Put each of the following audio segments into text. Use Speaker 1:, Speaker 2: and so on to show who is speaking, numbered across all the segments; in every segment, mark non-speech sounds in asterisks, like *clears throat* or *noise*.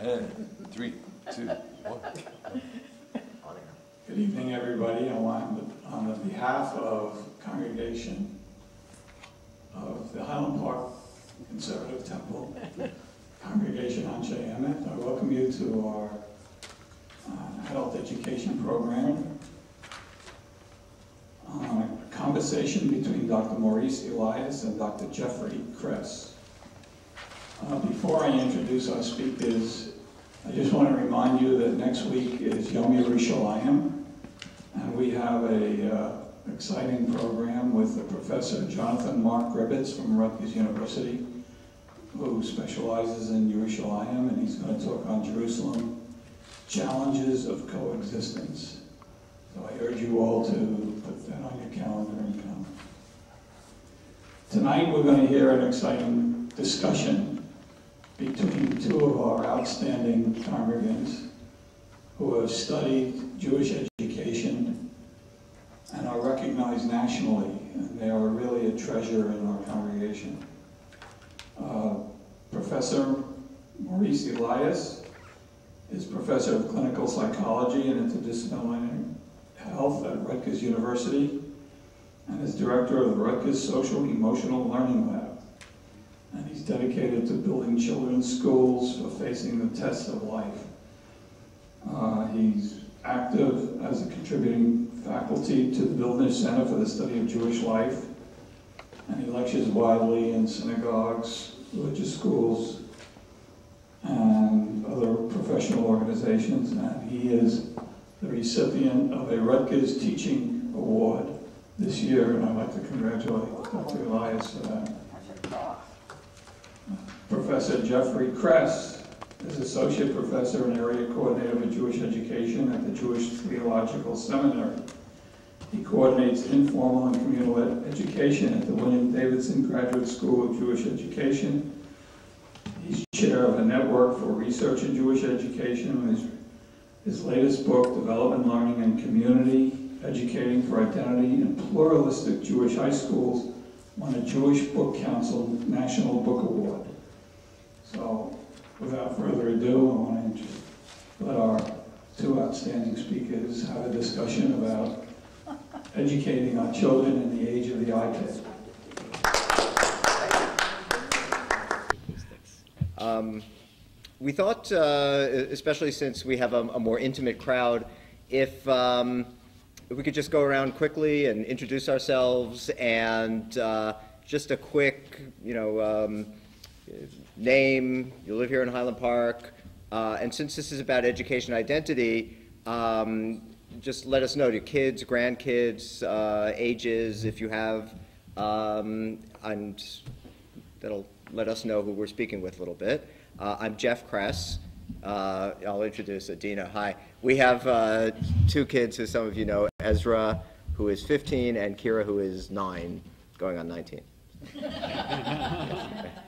Speaker 1: And three, two, one.
Speaker 2: Good evening, everybody. I want, on the behalf of congregation of the Highland Park Conservative Temple, Congregation Anshe Emeth, I welcome you to our uh, adult education program. Uh, A conversation between Dr. Maurice Elias and Dr. Jeffrey Kress. Uh, Before I introduce our speakers, I just want to remind you that next week is Yom Yerushalayim, and we have a uh, exciting program with the Professor Jonathan Mark Gribetz from Rutgers University, who specializes in Yerushalayim, and he's going to talk on Jerusalem, challenges of coexistence. So I urge you all to put that on your calendar and come. Tonight, we're going to hear an exciting discussion between two of our outstanding congregants who have studied Jewish education and are recognized nationally, and they are really a treasure in our congregation. Uh, Professor Maurice Elias is professor of clinical psychology and interdisciplinary health at Rutgers University and is director of the Rutgers Social Emotional Learning Lab dedicated to building children's schools for facing the tests of life. Uh, he's active as a contributing faculty to the Bildner Center for the Study of Jewish Life, and he lectures widely in synagogues, religious schools, and other professional organizations, and he is the recipient of a Rutgers Teaching Award this year, and I'd like to congratulate Dr. Elias for that. Professor Jeffrey Kress is Associate Professor and Area Coordinator for Jewish Education at the Jewish Theological Seminary. He coordinates informal and communal ed education at the William Davidson Graduate School of Jewish Education. He's chair of a Network for Research in Jewish Education. His, his latest book, Development, Learning, and Community, Educating for Identity in Pluralistic Jewish High Schools, won a Jewish Book Council National Book Award. So, without further ado, I want to let our two outstanding speakers have a discussion about educating our children in the age of the iPad.
Speaker 3: Um, we thought, uh, especially since we have a, a more intimate crowd, if, um, if we could just go around quickly and introduce ourselves and uh, just a quick, you know, um, name, you live here in Highland Park, uh, and since this is about education identity, um, just let us know your kids, grandkids, uh, ages, if you have, um, and that'll let us know who we're speaking with a little bit. Uh, I'm Jeff Kress. Uh, I'll introduce Adina. Hi. We have uh, two kids, who some of you know, Ezra, who is 15, and Kira, who is 9, going on 19. *laughs*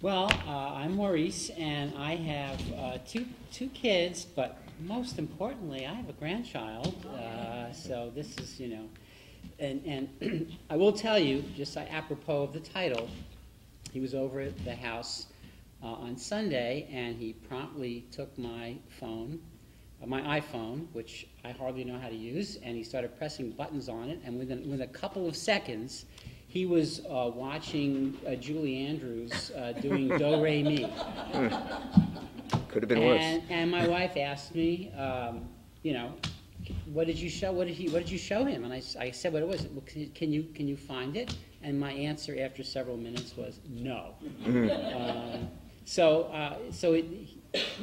Speaker 4: Well, uh, I'm Maurice, and I have uh, two two kids, but most importantly, I have a grandchild. Uh, so this is, you know, and and *clears throat* I will tell you, just apropos of the title, he was over at the house uh, on Sunday, and he promptly took my phone, uh, my iPhone, which I hardly know how to use, and he started pressing buttons on it, and within within a couple of seconds he was uh, watching uh, Julie Andrews uh, doing *laughs* Do Re Mi.
Speaker 3: Could have been
Speaker 4: and,
Speaker 3: worse.
Speaker 4: And my wife asked me, um, you know, what did you show? What did he? What did you show him? And I, I said what it was. Well, can, can you can you find it? And my answer after several minutes was no. um, so uh, so it,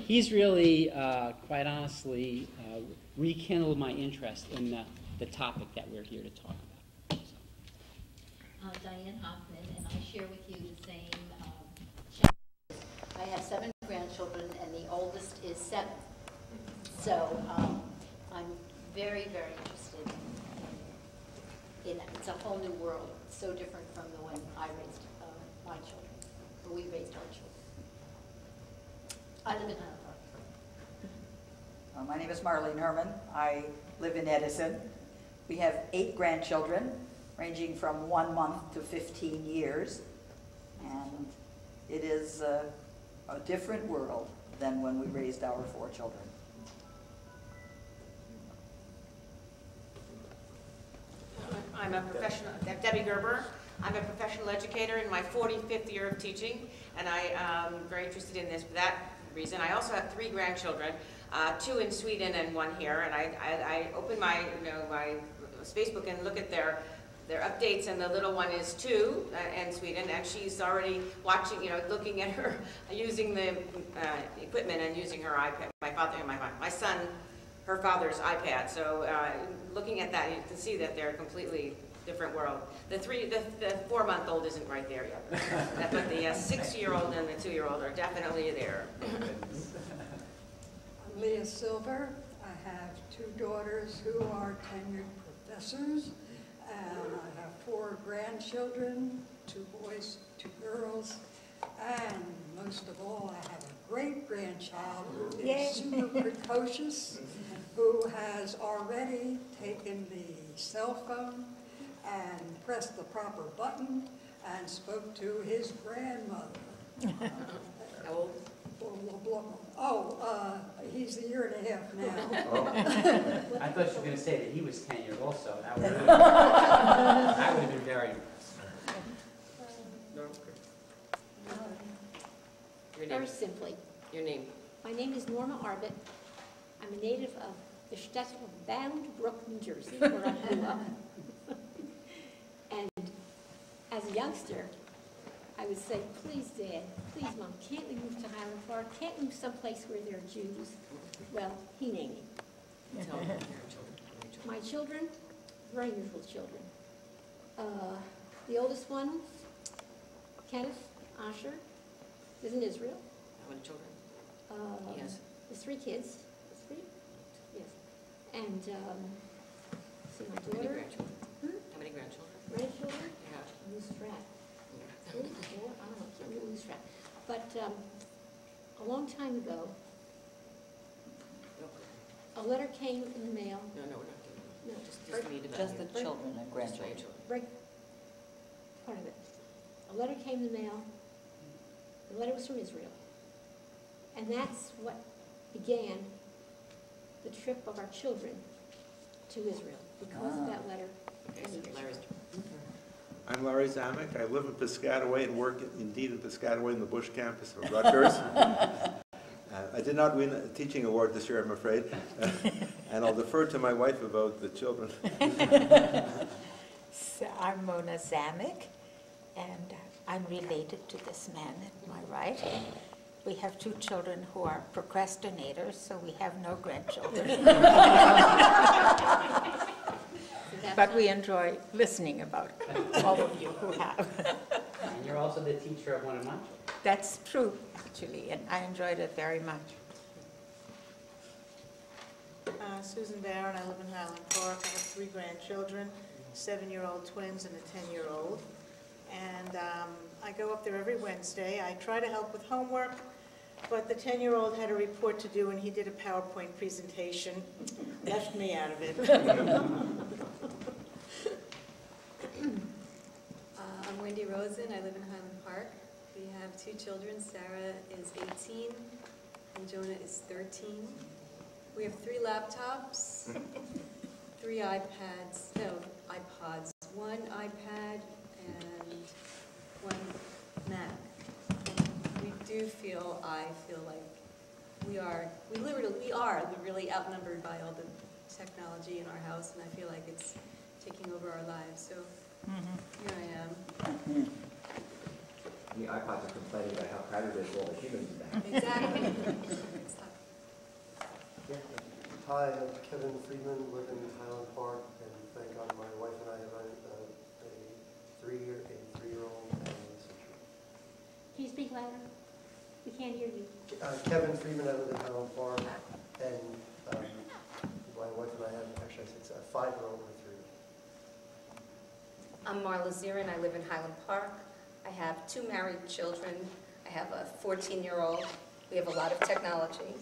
Speaker 4: he's really, uh, quite honestly, uh, rekindled my interest in the, the topic that we're here to talk about
Speaker 5: uh, Diane Hoffman, and I share with you the same um. I have seven grandchildren, and the oldest is seven. So um, I'm very, very interested in, in, it's a whole new world, so different from the one I raised uh, my children, or we raised our children. I live in Highland Park.
Speaker 6: Uh, my name is Marlene Herman. I live in Edison. We have eight grandchildren ranging from one month to 15 years. And it is a, a different world. than when we raised our four children.
Speaker 7: I'm a professional, Debbie Gerber. I'm a professional educator in my 45th year of teaching, and I am very interested in this for that reason. I also have three grandchildren, uh, two in Sweden and one here, and I, I, I open my, you know, my Facebook and look at their, their updates, and the little one is two uh, in Sweden, and she's already watching, you know, looking at her, *laughs* using the uh, equipment and using her iPad. My father, my, my son her father's iPad. So uh, looking at that, you can see that they're a completely different world. The three, the, the four-month-old isn't right there yet, *laughs* but the uh, six-year-old and the two-year-old are definitely there.
Speaker 8: I'm Leah Silver. I have two daughters who are tenured professors, and I have four grandchildren, two boys, two girls, and most of all, I have a great-grandchild who is super *laughs* precocious, who has already taken the cell phone and pressed the proper button and spoke to his grandmother.
Speaker 7: How old?
Speaker 8: Blah, blah, blah. Oh, uh, he's a year and a half now. *laughs*
Speaker 4: I thought you were gonna say that he was tenured also. That would have, that would have been very impressive.
Speaker 7: Your name?
Speaker 9: Very simply,
Speaker 7: Your name?
Speaker 9: my name is Norma Arbit. I'm a native of the shtetl of Bound Brook, New Jersey, where I grew up. *laughs* And as a youngster, I would say, please, Dad, please, Mom, can't we move to Highland Park? Can't we move someplace where there are Jews? Well, he named me.
Speaker 7: Tell me your children.
Speaker 9: My children, very unusual children. Uh, The oldest one, Kenneth Asher, is in Israel.
Speaker 7: How many children?
Speaker 9: Uh,
Speaker 7: Yes.
Speaker 9: There's three kids. Three? Yes. And, um, see, my
Speaker 7: How many
Speaker 9: daughter,
Speaker 7: grandchildren?
Speaker 9: Hmm?
Speaker 7: How many grandchildren?
Speaker 9: grandchildren,
Speaker 7: Yeah.
Speaker 9: lose track. Three, four, I don't know, can't really lose track. But, um, a long time ago, a letter came in the mail,
Speaker 7: No, no, we're not doing
Speaker 9: no.
Speaker 7: Just, just me to
Speaker 6: Just the children and grandchildren.
Speaker 9: right, part of it. A letter came in the mail. The letter was from Israel. And that's what began the trip of our children to Israel, because of that letter.
Speaker 7: Okay, so Larry's.
Speaker 10: I'm Larry Zamek. I live in Piscataway and work indeed in Piscataway in the Busch campus of Rutgers. *laughs* Uh, I did not win a teaching award this year, I'm afraid. And I'll defer to my wife about the children. *laughs*
Speaker 11: So I'm Mona Zamek, and I'm related to this man at my right. We have two children who are procrastinators, so we have no grandchildren. *laughs*
Speaker 9: So that's
Speaker 11: But we enjoy listening about all of you who have.
Speaker 4: And you're also the teacher of one of my children.
Speaker 11: That's true, actually, and I enjoyed it very much.
Speaker 12: Uh, Susan Barron, I live in Highland Park. I have three grandchildren, seven-year-old twins and a 10-year-old. And um, I go up there every Wednesday. I try to help with homework, but the 10-year-old had a report to do, and he did a PowerPoint presentation. Left me out of it. *laughs*
Speaker 13: Uh, I'm Wendy Rosen, I live in Highland Park. We have two children, Sarah is 18 and Jonah is 13. We have three laptops, *laughs* three iPads, no, iPods, one iPad and one Mac. We do feel, I feel like we are, we literally, we are really outnumbered by all the technology in our house and I feel like it's taking over our lives, so here I am.
Speaker 5: The iPods are complaining about how crowded it is with all the humans in there.
Speaker 13: Exactly. It's. *laughs*
Speaker 14: Hi, I'm Kevin Friedman, live in Highland Park, and thank God my wife and I have a, a three-year, a three-year-old and a six-year-old.
Speaker 9: Can you speak louder? We can't hear you.
Speaker 14: Uh, Kevin Friedman, I live in Highland Park, and, um, my wife and I have, actually, it's a five-year-old and a three-year-old.
Speaker 15: I'm Marla Zirin, I live in Highland Park. I have two married children. I have a 14-year-old. We have a lot of technology.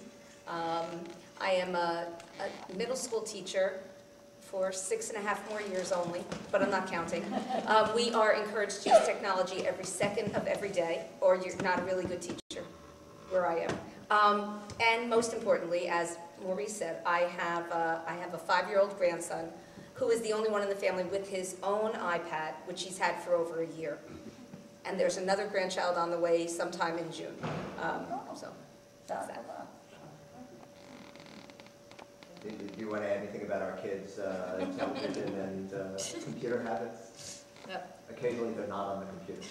Speaker 15: Um, I am a, a middle school teacher for six and a half more years only, but I'm not counting. Um, we are encouraged to use technology every second of every day, or you're not a really good teacher, where I am. Um, and most importantly, as Maurice said, I have, uh, I have a five-year-old grandson who is the only one in the family with his own iPad, which he's had for over a year. And there's another grandchild on the way sometime in June. Um, so, that's that.
Speaker 5: Do do you want to add anything about our kids' uh, television *laughs* and uh, computer habits? Occasionally, they're not on the computer.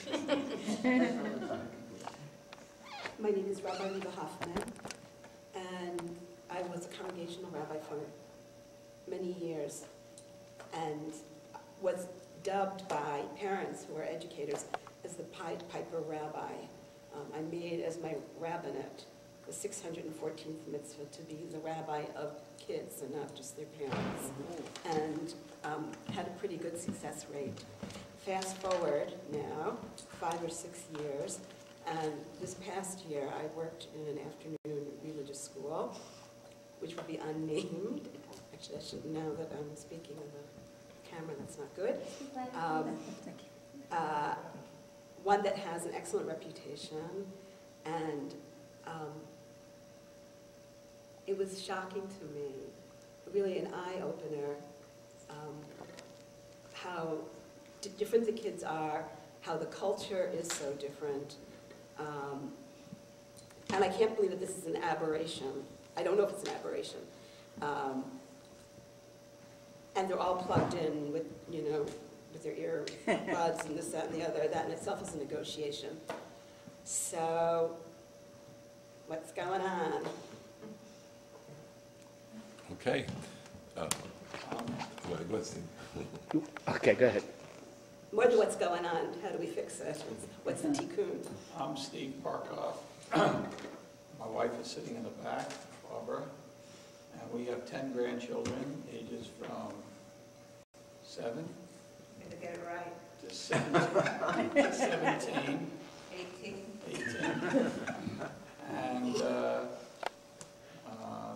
Speaker 5: *laughs*
Speaker 16: My name is Rabbi Leva Hoffman, and I was a congregational rabbi for many years, and was dubbed by parents who are educators as the Pied Piper Rabbi. Um, I made as my rabbinate the 614th mitzvah to be the rabbi of kids and not just their parents, and um, had a pretty good success rate. Fast forward now, five or six years, and this past year, I worked in an afternoon religious school, which will be unnamed. Actually, I should know that I'm speaking of a camera, that's not good. Um, uh, One that has an excellent reputation, and um, it was shocking to me, really an eye-opener, um, how different the kids are, how the culture is so different. Um, And I can't believe that this is an aberration. I don't know if it's an aberration. Um, And they're all plugged in with, you know, with their earbuds *laughs* and this, that, and the other. That in itself is a negotiation. So, what's going on?
Speaker 1: Okay. Uh, go ahead, go ahead, Steve.
Speaker 17: Okay, go ahead.
Speaker 16: More than what's going on, how do we fix it? What's the tikkun?
Speaker 2: I'm Steve Parkoff. *clears throat* My wife is sitting in the back, Barbara, and we have 10 grandchildren, ages from seven
Speaker 6: To get it right.
Speaker 2: to 17. to 17.
Speaker 6: 18.
Speaker 2: 18. And uh, uh,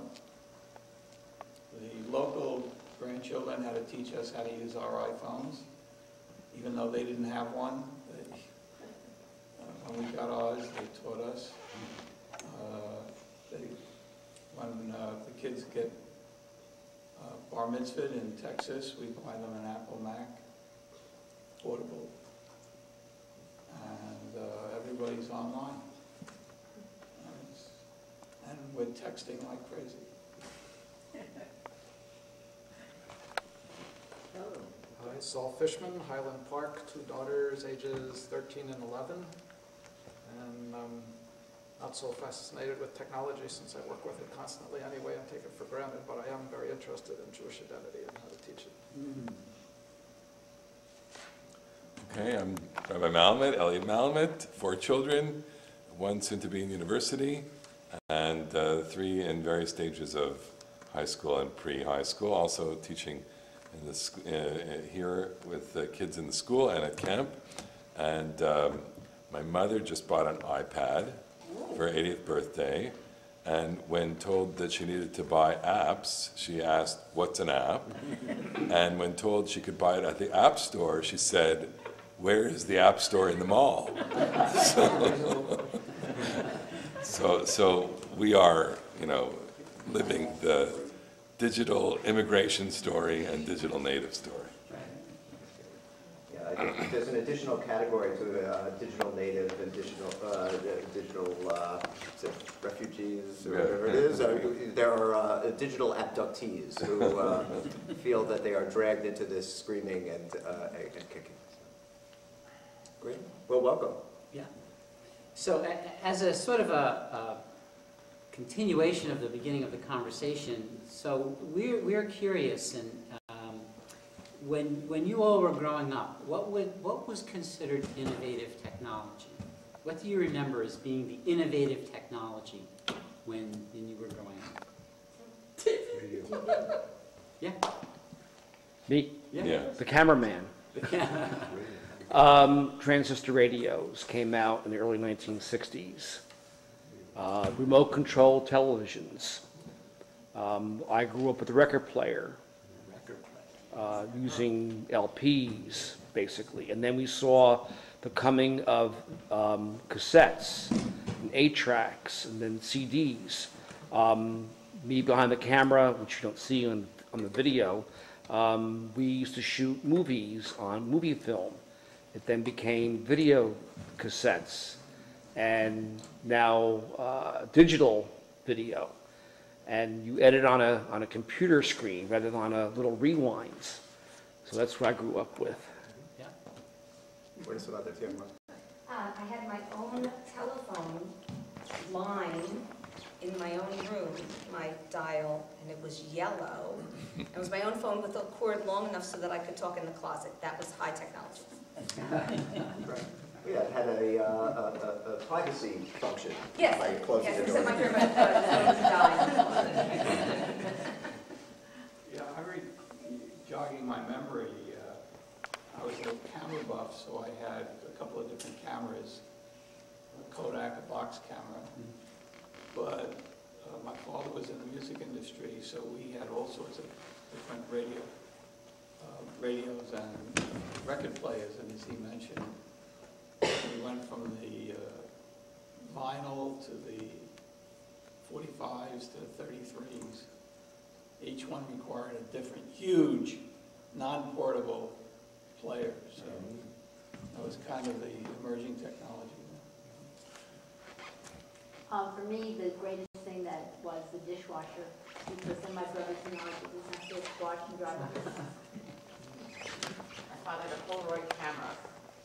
Speaker 2: the local grandchildren had to teach us how to use our iPhones, even though they didn't have one. They- uh, When we got ours, they taught us. Uh, when uh, the kids get uh, bar mitzvah in Texas, we buy them an Apple Mac, portable. And uh, everybody's online. And And we're texting like crazy. *laughs*
Speaker 18: Hi, Saul Fishman, Highland Park, two daughters, ages 13 and 11. And I'm not so fascinated with technology since I work with it constantly anyway and take it for granted, but I am very interested in Jewish identity and how to teach it.
Speaker 1: Okay, I'm Rabbi Malamet, Elliot Malamet, four children, one soon to be in university, and uh, three in various stages of high school and pre-high school, also teaching in the, uh, uh, here with the kids in the school and at camp. And um, my mother just bought an iPad for her 80th birthday, and when told that she needed to buy apps, she asked, what's an app? *laughs* And when told she could buy it at the App Store, she said, where is the App Store in the mall? *laughs* So, so, so we are, you know, living the digital immigration story and digital native story.
Speaker 5: Yeah, I think there's an additional category to uh, digital native, additional, uh, digital, uh, is it refugees or
Speaker 1: Yeah.
Speaker 5: whatever it is. Uh, There are uh, digital abductees who uh, *laughs* feel that they are dragged into this screaming and uh, and kicking. Great, well, welcome.
Speaker 4: Yeah. So a- a- as a sort of a, a continuation of the beginning of the conversation, so we're, we're curious and when, when you all were growing up, what would, what was considered innovative technology? What do you remember as being the innovative technology when, when you were growing up? *laughs* Yeah.
Speaker 17: Me?
Speaker 4: Yeah.
Speaker 17: The cameraman. *laughs* Um, transistor radios came out in the early 1960s. Uh, remote control televisions. Um, I grew up with a record player, uh, using LPs, basically. And then we saw the coming of um, cassettes. and eight tracks, and then CDs. Um, me behind the camera, which you don't see on, on the video, um, we used to shoot movies on movie film. It then became video cassettes, and now uh, digital video. And you edit on a, on a computer screen rather than on a little rewinds. So that's what I grew up with. Yeah.
Speaker 10: What is about that too,
Speaker 15: Uh, I had my own telephone line in my own room, my dial, and it was yellow. It was my own phone with a cord long enough so that I could talk in the closet. That was high technology. *laughs*
Speaker 19: Yeah, it had a, uh, a, a- a privacy function.
Speaker 15: Yes,
Speaker 19: By closing
Speaker 15: yes,
Speaker 19: the
Speaker 15: except
Speaker 19: door.
Speaker 15: my grandma, uh. *laughs*
Speaker 2: Yeah, I read, jogging my memory, uh, I was a camera buff, so I had a couple of different cameras, a Kodak, a box camera. But uh, my father was in the music industry, so we had all sorts of different radio, uh, radios and record players, and as he mentioned, we went from the uh, vinyl to the 45s to the 33s. Each one required a different, huge, non-portable player, so that was kind of the emerging technology.
Speaker 9: Uh, for me, the greatest thing that was the dishwasher, because then my brothers and *laughs* I would just have to wash and dry the dishes.
Speaker 7: My father had a Polaroid camera.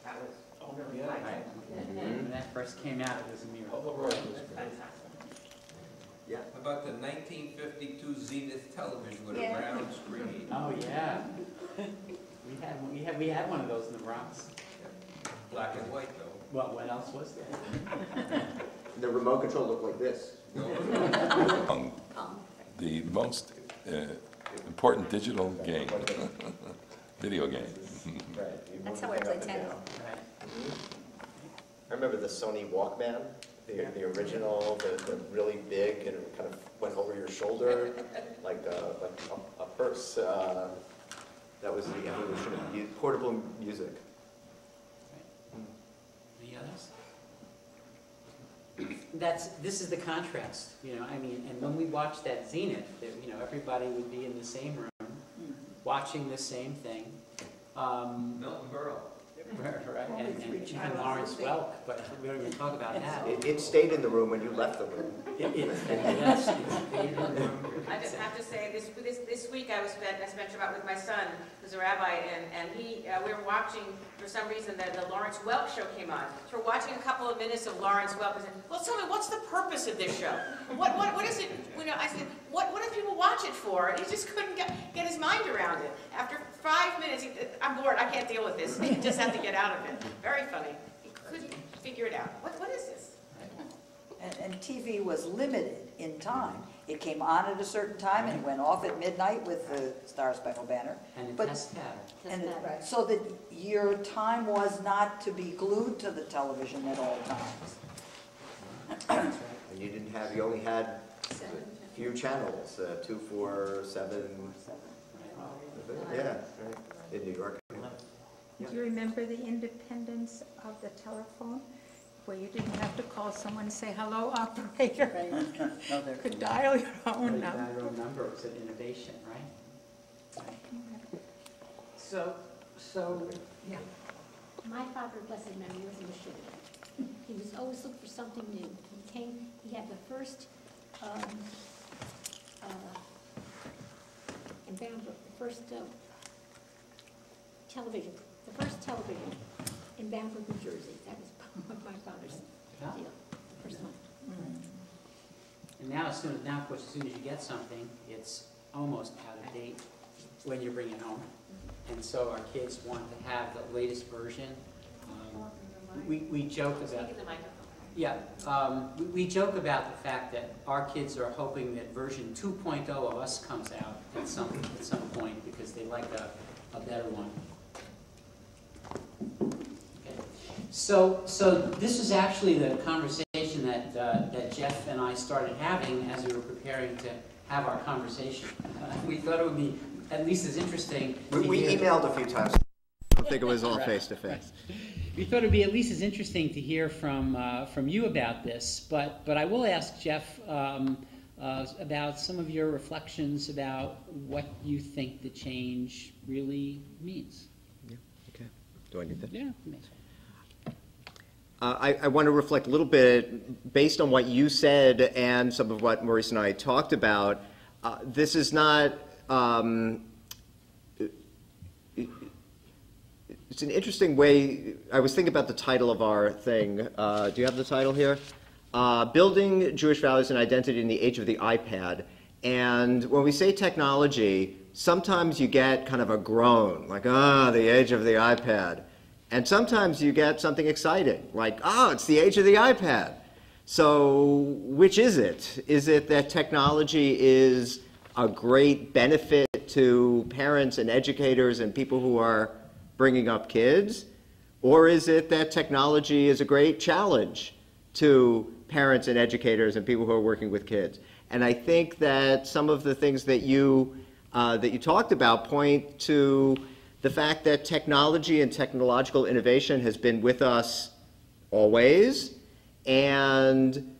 Speaker 7: That was.
Speaker 4: Oh, yeah. When that first came out, it was a miracle.
Speaker 2: Polaroid was great.
Speaker 19: Yeah.
Speaker 20: About the 1952 Zenith television with a
Speaker 4: Yeah.
Speaker 20: round screen.
Speaker 4: Oh, yeah. We had, one- we had, we had one of those in the Bronx.
Speaker 20: Black and white, though.
Speaker 4: Well, what else was there?
Speaker 19: The remote control looked like this. *laughs*
Speaker 1: Um, The most uh, important digital game, *laughs* video game.
Speaker 15: That's how I play Tango.
Speaker 19: I remember the Sony Walkman, the, the original, the, the really big, and it kind of went over your shoulder, *laughs* like a, like a, a purse. Uh, That was the evolution of mu- portable music.
Speaker 4: Any others? That's, this is the contrast, you know, I mean, and when we watched that Zenith, that, you know, everybody would be in the same room, watching the same thing. Um,
Speaker 20: Milton Berle.
Speaker 4: Right, right, and, and and Lawrence Welk, but we don't even talk about that.
Speaker 19: It, it stayed in the room when you left the room.
Speaker 4: It, *laughs* it, yes, it stayed in the room.
Speaker 7: I just have to say, this, this, this week I was spent, I spent about with my son, who's a rabbi, and, and he, uh, we were watching, for some reason, the, the Lawrence Welk show came on. So we're watching a couple of minutes of Lawrence Welk, and said, well, tell me, what's the purpose of this show? What, what, what is it, you know, I said, what, what do people watch it for? And he just couldn't get, get his mind around it. After five minutes, he, I'm bored, I can't deal with this, he just had to get out of it. Very funny. He couldn't figure it out. What, what is this?
Speaker 6: And, and TV was limited in time. It came on at a certain time and it went off at midnight with the Star Spangled Banner.
Speaker 4: And a
Speaker 6: But-
Speaker 4: test pattern.
Speaker 6: And
Speaker 9: Test pattern.
Speaker 6: so that your time was not to be glued to the television at all times.
Speaker 19: And you didn't have, you only had a few channels, uh, two, four, seven. Yeah, right, in New York.
Speaker 11: Do you remember the independence of the telephone? Where you didn't have to call someone and say, hello, operator?
Speaker 6: No, they're- *laughs*
Speaker 11: Could dial your own
Speaker 4: the
Speaker 11: number.
Speaker 4: dial room number, it's an innovation, right? So, so, yeah.
Speaker 9: My father, blessed memory, was a machinist. He was always looking for something new. He came, he had the first, um, uh, in Bound Brook, the first, uh, television, the first television in Bound Brook, New Jersey. That was my father's
Speaker 4: Yeah.
Speaker 9: deal, the first one.
Speaker 4: And now, as soon, as, now, of course, as soon as you get something, it's almost out of date when you bring it home. And so our kids want to have the latest version. Um, We, we joke about.
Speaker 7: Speak in the microphone.
Speaker 4: Yeah, um, we, we joke about the fact that our kids are hoping that version 2.0 of us comes out at some, at some point because they like a, a better one. Okay. So, so this is actually the conversation that, uh, that Jeff and I started having as we were preparing to have our conversation. Uh, *laughs* We thought it would be at least as interesting.
Speaker 19: We,
Speaker 4: to
Speaker 19: we
Speaker 4: hear-
Speaker 19: emailed a few times.
Speaker 5: I don't think it was all
Speaker 4: Right,
Speaker 5: face to face.
Speaker 4: we thought it'd be at least as interesting to hear from, uh, from you about this, but, but I will ask Jeff um, uh, about some of your reflections about what you think the change really means. Yeah.
Speaker 3: Okay. Do I need that?
Speaker 4: Yeah.
Speaker 3: Uh, I, I want to reflect a little bit, based on what you said and some of what Maurice and I talked about. Uh, this is not. Um, it's an interesting way. I was thinking about the title of our thing. Uh, do you have the title here? Uh, Building Jewish Values and Identity in the Age of the iPad. And when we say technology, sometimes you get kind of a groan, like, ah, the age of the iPad. And sometimes you get something exciting, like, oh, it's the age of the iPad. So, which is it? Is it that technology is a great benefit to parents and educators and people who are bringing up kids? Or is it that technology is a great challenge to parents and educators and people who are working with kids? And I think that some of the things that you, uh, that you talked about point to the fact that technology and technological innovation has been with us always, and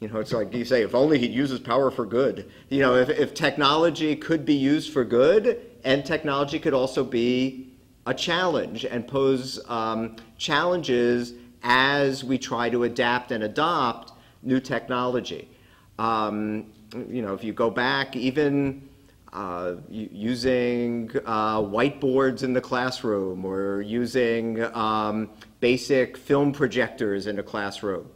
Speaker 3: you know, it's like you say, if only he'd use his power for good. You know, if, if technology could be used for good, and technology could also be a challenge and pose um, challenges as we try to adapt and adopt new technology. Um, you know, if you go back even uh, using uh, whiteboards in the classroom or using um, basic film projectors in a classroom.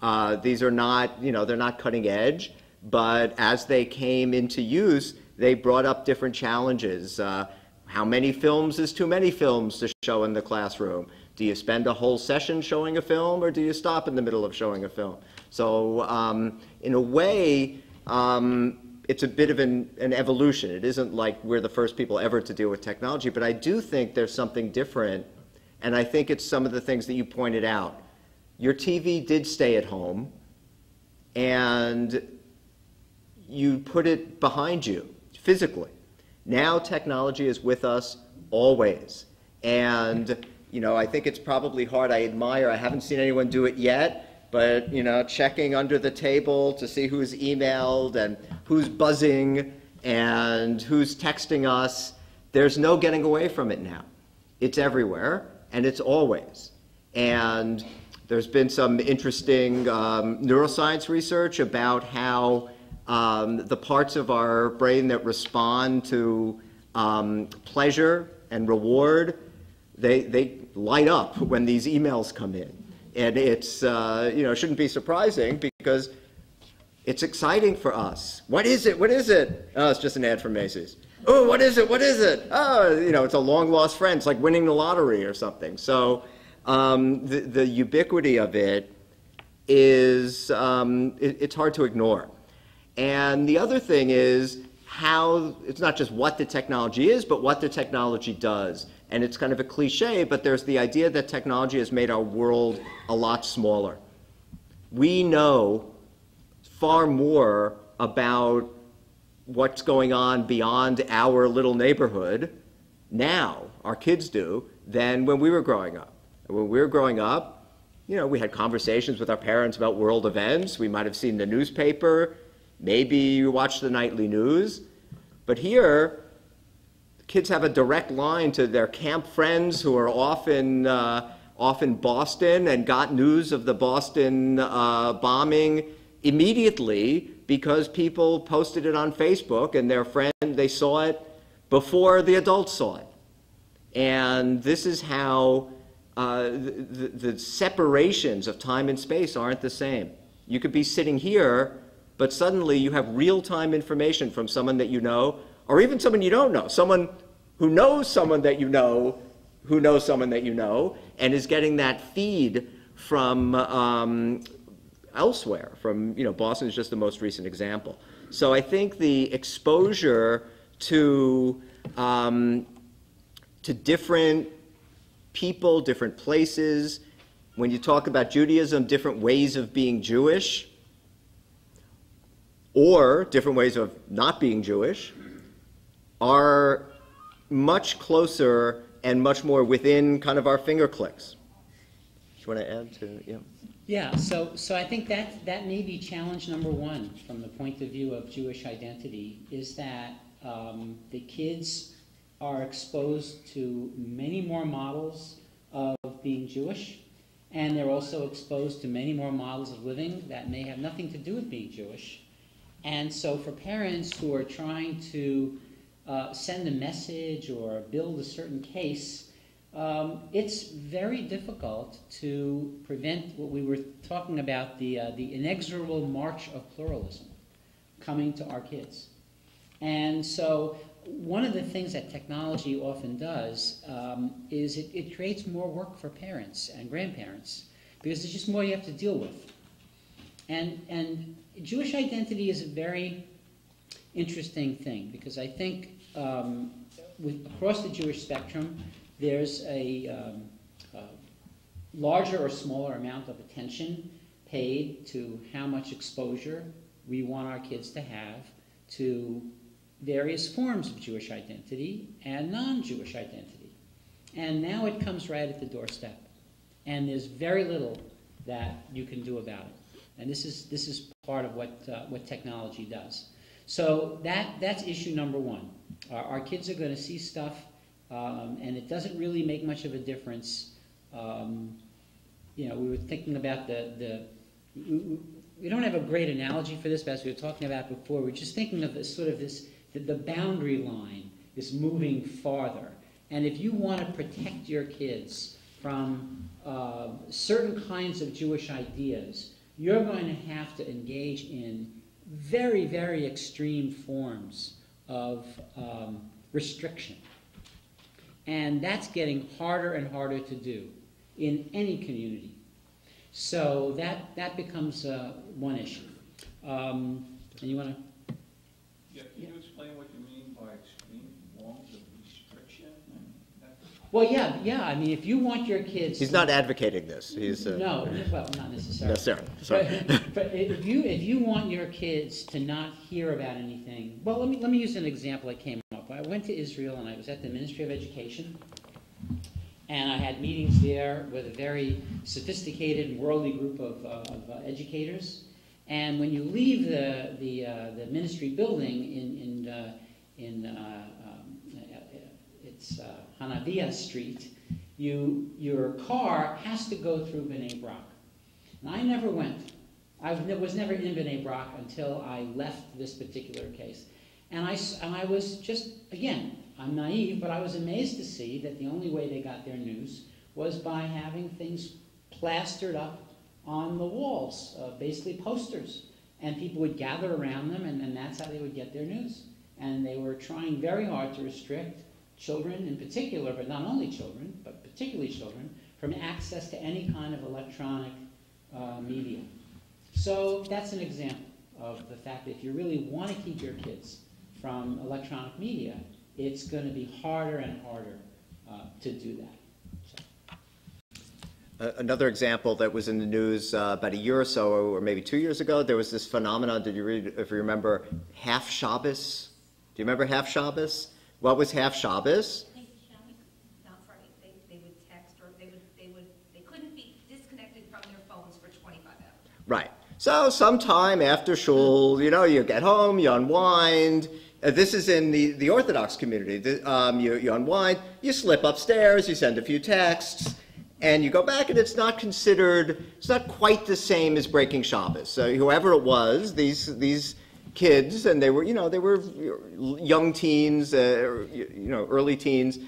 Speaker 3: Uh, these are not, you know, they're not cutting edge, but as they came into use, they brought up different challenges. Uh, how many films is too many films to show in the classroom? Do you spend a whole session showing a film or do you stop in the middle of showing a film? So, um, in a way, um, it's a bit of an, an, evolution. It isn't like we're the first people ever to deal with technology, but I do think there's something different, and I think it's some of the things that you pointed out. Your TV did stay at home, and you put it behind you physically. Now technology is with us always. And, you know, I think it's probably hard. I admire, I haven't seen anyone do it yet, but you know, checking under the table to see who's emailed and who's buzzing and who's texting us. There's no getting away from it now. It's everywhere and it's always. And there's been some interesting um, neuroscience research about how um, the parts of our brain that respond to um, pleasure and reward, they, they light up when these emails come in. And it's, uh, you know, shouldn't be surprising because it's exciting for us. What is it? What is it? Oh, it's just an ad for Macy's. Oh, what is it? What is it? Oh, you know, it's a long lost friend. It's like winning the lottery or something. So um, the, the ubiquity of it is, um, it, it's hard to ignore. And the other thing is how, it's not just what the technology is, but what the technology does and it's kind of a cliche, but there's the idea that technology has made our world a lot smaller. We know far more about what's going on beyond our little neighborhood now, our kids do, than when we were growing up. When we were growing up, you know, we had conversations with our parents about world events. We might have seen the newspaper. Maybe you watched the nightly news. But here, kids have a direct line to their camp friends who are off in, uh, off in Boston and got news of the Boston uh, bombing immediately because people posted it on Facebook and their friend, they saw it before the adults saw it. And this is how uh, the, the separations of time and space aren't the same. You could be sitting here, but suddenly you have real time information from someone that you know or even someone you don't know, someone who knows someone that you know, who knows someone that you know, and is getting that feed from um, elsewhere. From you know, Boston is just the most recent example. So I think the exposure to um, to different people, different places. When you talk about Judaism, different ways of being Jewish, or different ways of not being Jewish, are much closer and much more within kind of our finger clicks. Do you want to add to, yeah?
Speaker 4: Yeah, so, so I think that, that may be challenge number one from the point of view of Jewish identity, is that um, the kids are exposed to many more models of being Jewish, and they're also exposed to many more models of living that may have nothing to do with being Jewish. And so for parents who are trying to uh, send a message or build a certain case, um, it's very difficult to prevent what we were talking about the, uh, the inexorable march of pluralism coming to our kids. And so, one of the things that technology often does um, is it, it creates more work for parents and grandparents because there's just more you have to deal with. And, and Jewish identity is a very interesting thing because I think um, with, across the Jewish spectrum, there's a, um, a larger or smaller amount of attention paid to how much exposure we want our kids to have to various forms of Jewish identity and non-Jewish identity. And now it comes right at the doorstep. And there's very little that you can do about it. And this is, this is part of what, uh, what technology does. So that, that's issue number one. Our, our kids are going to see stuff um, and it doesn't really make much of a difference. Um, you know, we were thinking about the, the we, we, don't have a great analogy for this, but as we were talking about before, we're just thinking of this sort of this, the, the boundary line is moving farther. And if you want to protect your kids from uh, certain kinds of Jewish ideas, you're going to have to engage in very, very extreme forms of um, restriction. And that's getting harder and harder to do in any community. So that, that becomes uh, one issue. Um, and you want to?
Speaker 2: Yeah, can you explain what you mean by extreme forms of restriction?
Speaker 4: Well, yeah, yeah. I mean, if you want your kids,
Speaker 3: he's not advocating this. He's uh,
Speaker 4: no, well, not necessarily.
Speaker 3: Necessarily. Sorry.
Speaker 4: But, *laughs* but if you if you want your kids to not hear about anything, well, let me let me use an example that came up. I went to Israel and I was at the Ministry of Education, and I had meetings there with a very sophisticated and worldly group of, uh, of uh, educators. And when you leave the the, uh, the ministry building in in uh, in uh, um, it's uh, Hanavia Street, you your car has to go through Bnei Brak. And I never went. I was never in Bnei Brak until I left this particular case. And I, and I was just, again, I'm naive, but I was amazed to see that the only way they got their news was by having things plastered up on the walls, uh, basically posters. And people would gather around them, and, and that's how they would get their news. And they were trying very hard to restrict children in particular, but not only children, but particularly children, from access to any kind of electronic uh, media. So that's an example of the fact that if you really want to keep your kids from electronic media, it's going to be harder and harder uh, to do that.
Speaker 3: Another example that was in the news uh, about a year or so, or maybe two years ago, there was this phenomenon. Did you read, if you remember, half Shabbos? Do you remember half Shabbos? What was half Shabbos? Right. So sometime after shul, you know, you get home, you unwind. Uh, this is in the, the Orthodox community. The, um, you, you unwind, you slip upstairs, you send a few texts, and you go back, and it's not considered, it's not quite the same as breaking Shabbos. So whoever it was, these, these kids, and they were, you know, they were young teens, uh, you know, early teens,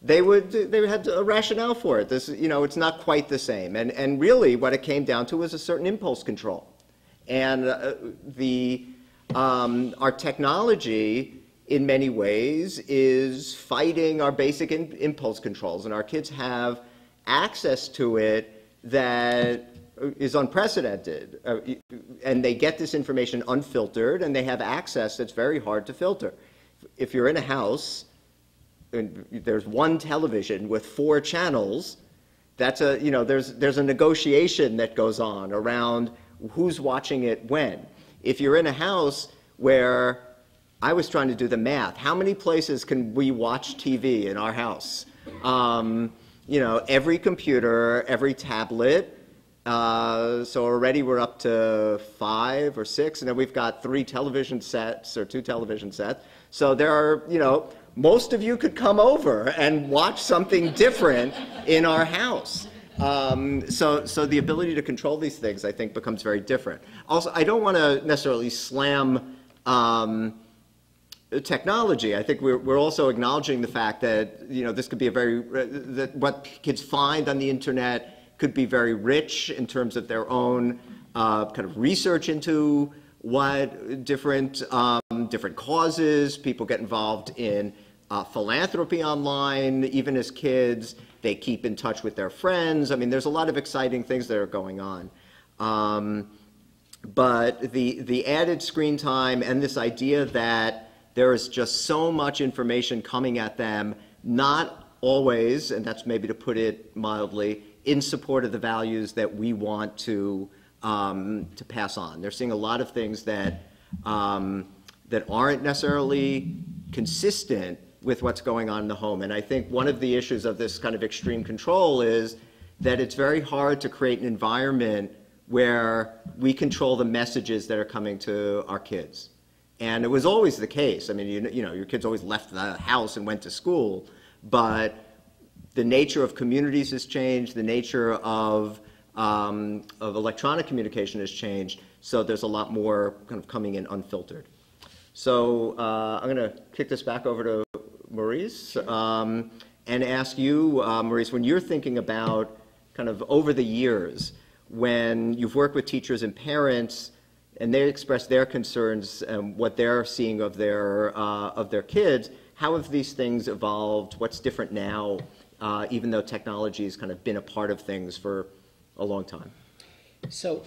Speaker 3: they would they had a rationale for it. This, you know, it's not quite the same. And and really, what it came down to was a certain impulse control, and uh, the um, our technology. In many ways, is fighting our basic in, impulse controls, and our kids have access to it that is unprecedented. Uh, and they get this information unfiltered, and they have access that's very hard to filter. If you're in a house and there's one television with four channels, that's a, you know, there's, there's a negotiation that goes on around who's watching it when. If you're in a house where I was trying to do the math, how many places can we watch TV in our house? Um, you know, every computer, every tablet. Uh, so already we're up to five or six, and then we've got three television sets or two television sets. So there are, you know, most of you could come over and watch something different in our house. Um, so, so the ability to control these things, I think, becomes very different. Also, I don't want to necessarily slam um, technology. I think we're, we're also acknowledging the fact that you know this could be a very that what kids find on the internet could be very rich in terms of their own uh, kind of research into what different um, different causes people get involved in uh, philanthropy online even as kids they keep in touch with their friends. I mean there's a lot of exciting things that are going on. Um, but the the added screen time and this idea that there is just so much information coming at them not always and that's maybe to put it mildly in support of the values that we want to um, to pass on. They're seeing a lot of things that um, that aren't necessarily consistent with what's going on in the home. And I think one of the issues of this kind of extreme control is that it's very hard to create an environment where we control the messages that are coming to our kids. And it was always the case. I mean, you, you know, your kids always left the house and went to school, but the nature of communities has changed, the nature of, um, of electronic communication has changed, so there's a lot more kind of coming in unfiltered. So uh, I'm going to kick this back over to Maurice um, and ask you, uh, Maurice, when you're thinking about kind of over the years, when you've worked with teachers and parents, and they express their concerns and what they're seeing of their uh, of their kids. How have these things evolved? What's different now, uh, even though technology has kind of been a part of things for a long time?
Speaker 4: So,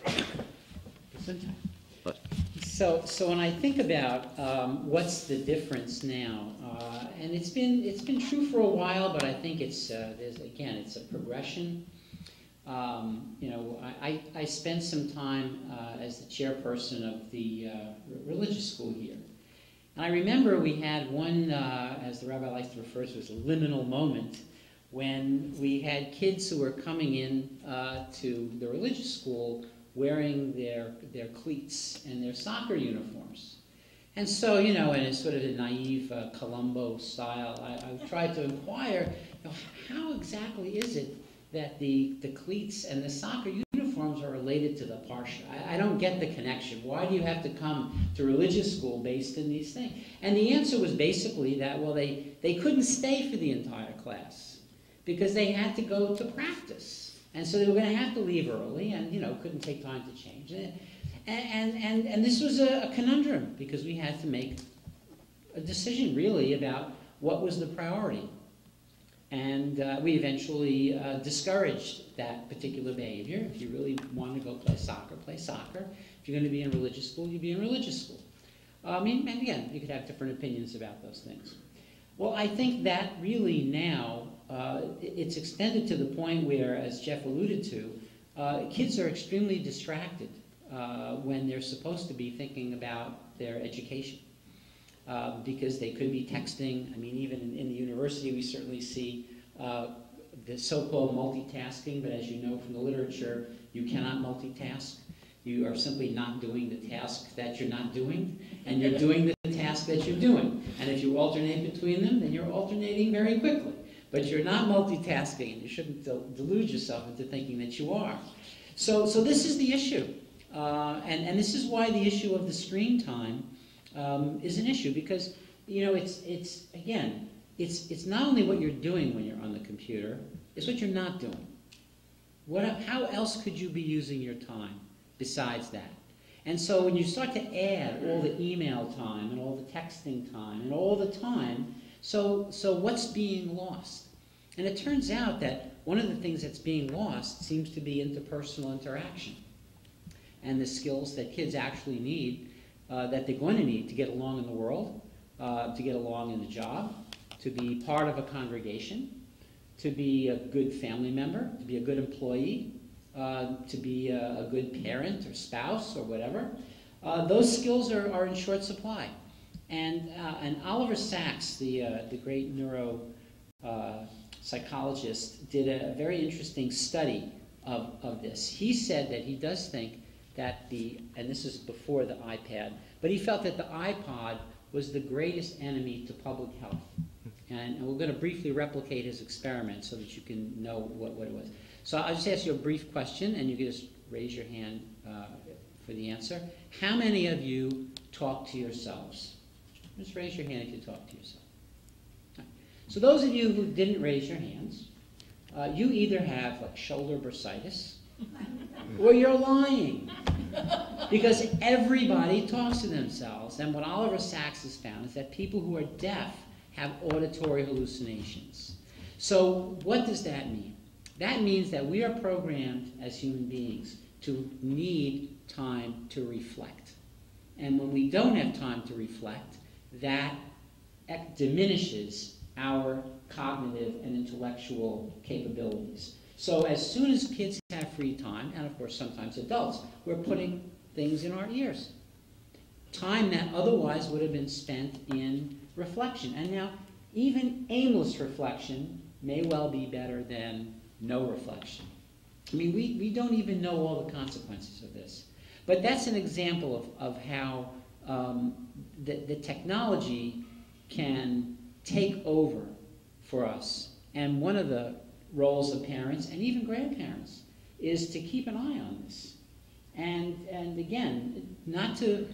Speaker 4: so, so when I think about um, what's the difference now, uh, and it's been it's been true for a while, but I think it's uh, again it's a progression. Um, you know, I, I, spent some time uh, as the chairperson of the uh, religious school here. And I remember we had one, uh, as the rabbi likes to refer to as a liminal moment, when we had kids who were coming in uh, to the religious school wearing their, their cleats and their soccer uniforms. And so, you know, in a sort of a naive uh, style, I, I tried to inquire, you know, how exactly is it that the, the cleats and the soccer uniforms are related to the parsha. I, I, don't get the connection. Why do you have to come to religious school based in these things? And the answer was basically that, well, they, they couldn't stay for the entire class because they had to go to practice. And so they were going to have to leave early and, you know, couldn't take time to change. And, and, and, and this was a, a conundrum because we had to make a decision really about what was the priority. And uh, we eventually uh, discouraged that particular behavior. If you really want to go play soccer, play soccer. If you're going to be in religious school, you be in religious school. I mean, and again, you could have different opinions about those things. Well, I think that really now uh, it's extended to the point where, as Jeff alluded to, uh, kids are extremely distracted uh, when they're supposed to be thinking about their education uh, because they could be texting. I mean, even in, in the university, we certainly see uh, the so-called multitasking, but as you know from the literature, you cannot multitask. You are simply not doing the task that you're not doing, and you're doing the task that you're doing. And if you alternate between them, then you're alternating very quickly. But you're not multitasking, you shouldn't delude yourself into thinking that you are. So, so this is the issue. Uh, and, and this is why the issue of the screen time um, is an issue because you know it's it's again it's it's not only what you're doing when you're on the computer it's what you're not doing what how else could you be using your time besides that and so when you start to add all the email time and all the texting time and all the time so so what's being lost and it turns out that one of the things that's being lost seems to be interpersonal interaction and the skills that kids actually need uh, that they're going to need to get along in the world, uh, to get along in the job, to be part of a congregation, to be a good family member, to be a good employee, uh, to be a, a, good parent or spouse or whatever. Uh, those skills are, are in short supply. And, uh, and Oliver Sacks, the, uh, the great neuro psychologist, did a very interesting study of, of this. He said that he does think that the, and this is before the iPad, but he felt that the iPod was the greatest enemy to public health. And, and we're going to briefly replicate his experiment so that you can know what, what it was. So I'll just ask you a brief question, and you can just raise your hand uh, for the answer. How many of you talk to yourselves? Just raise your hand if you talk to yourself. So those of you who didn't raise your hands, uh, you either have like shoulder bursitis, *laughs* or you're lying. Because everybody talks to themselves. And what Oliver Sacks has found is that people who are deaf have auditory hallucinations. So what does that mean? That means that we are programmed as human beings to need time to reflect. And when we don't have time to reflect, that diminishes our cognitive and intellectual capabilities. So as soon as kids have free time, and of course sometimes adults, we're putting things in our ears. Time that otherwise would have been spent in reflection. And now, even aimless reflection may well be better than no reflection. I mean, we, we don't even know all the consequences of this. But that's an example of, of how um, the, the technology can take over for us. And one of the roles of parents and even grandparents is to keep an eye on this. And, and again, not to,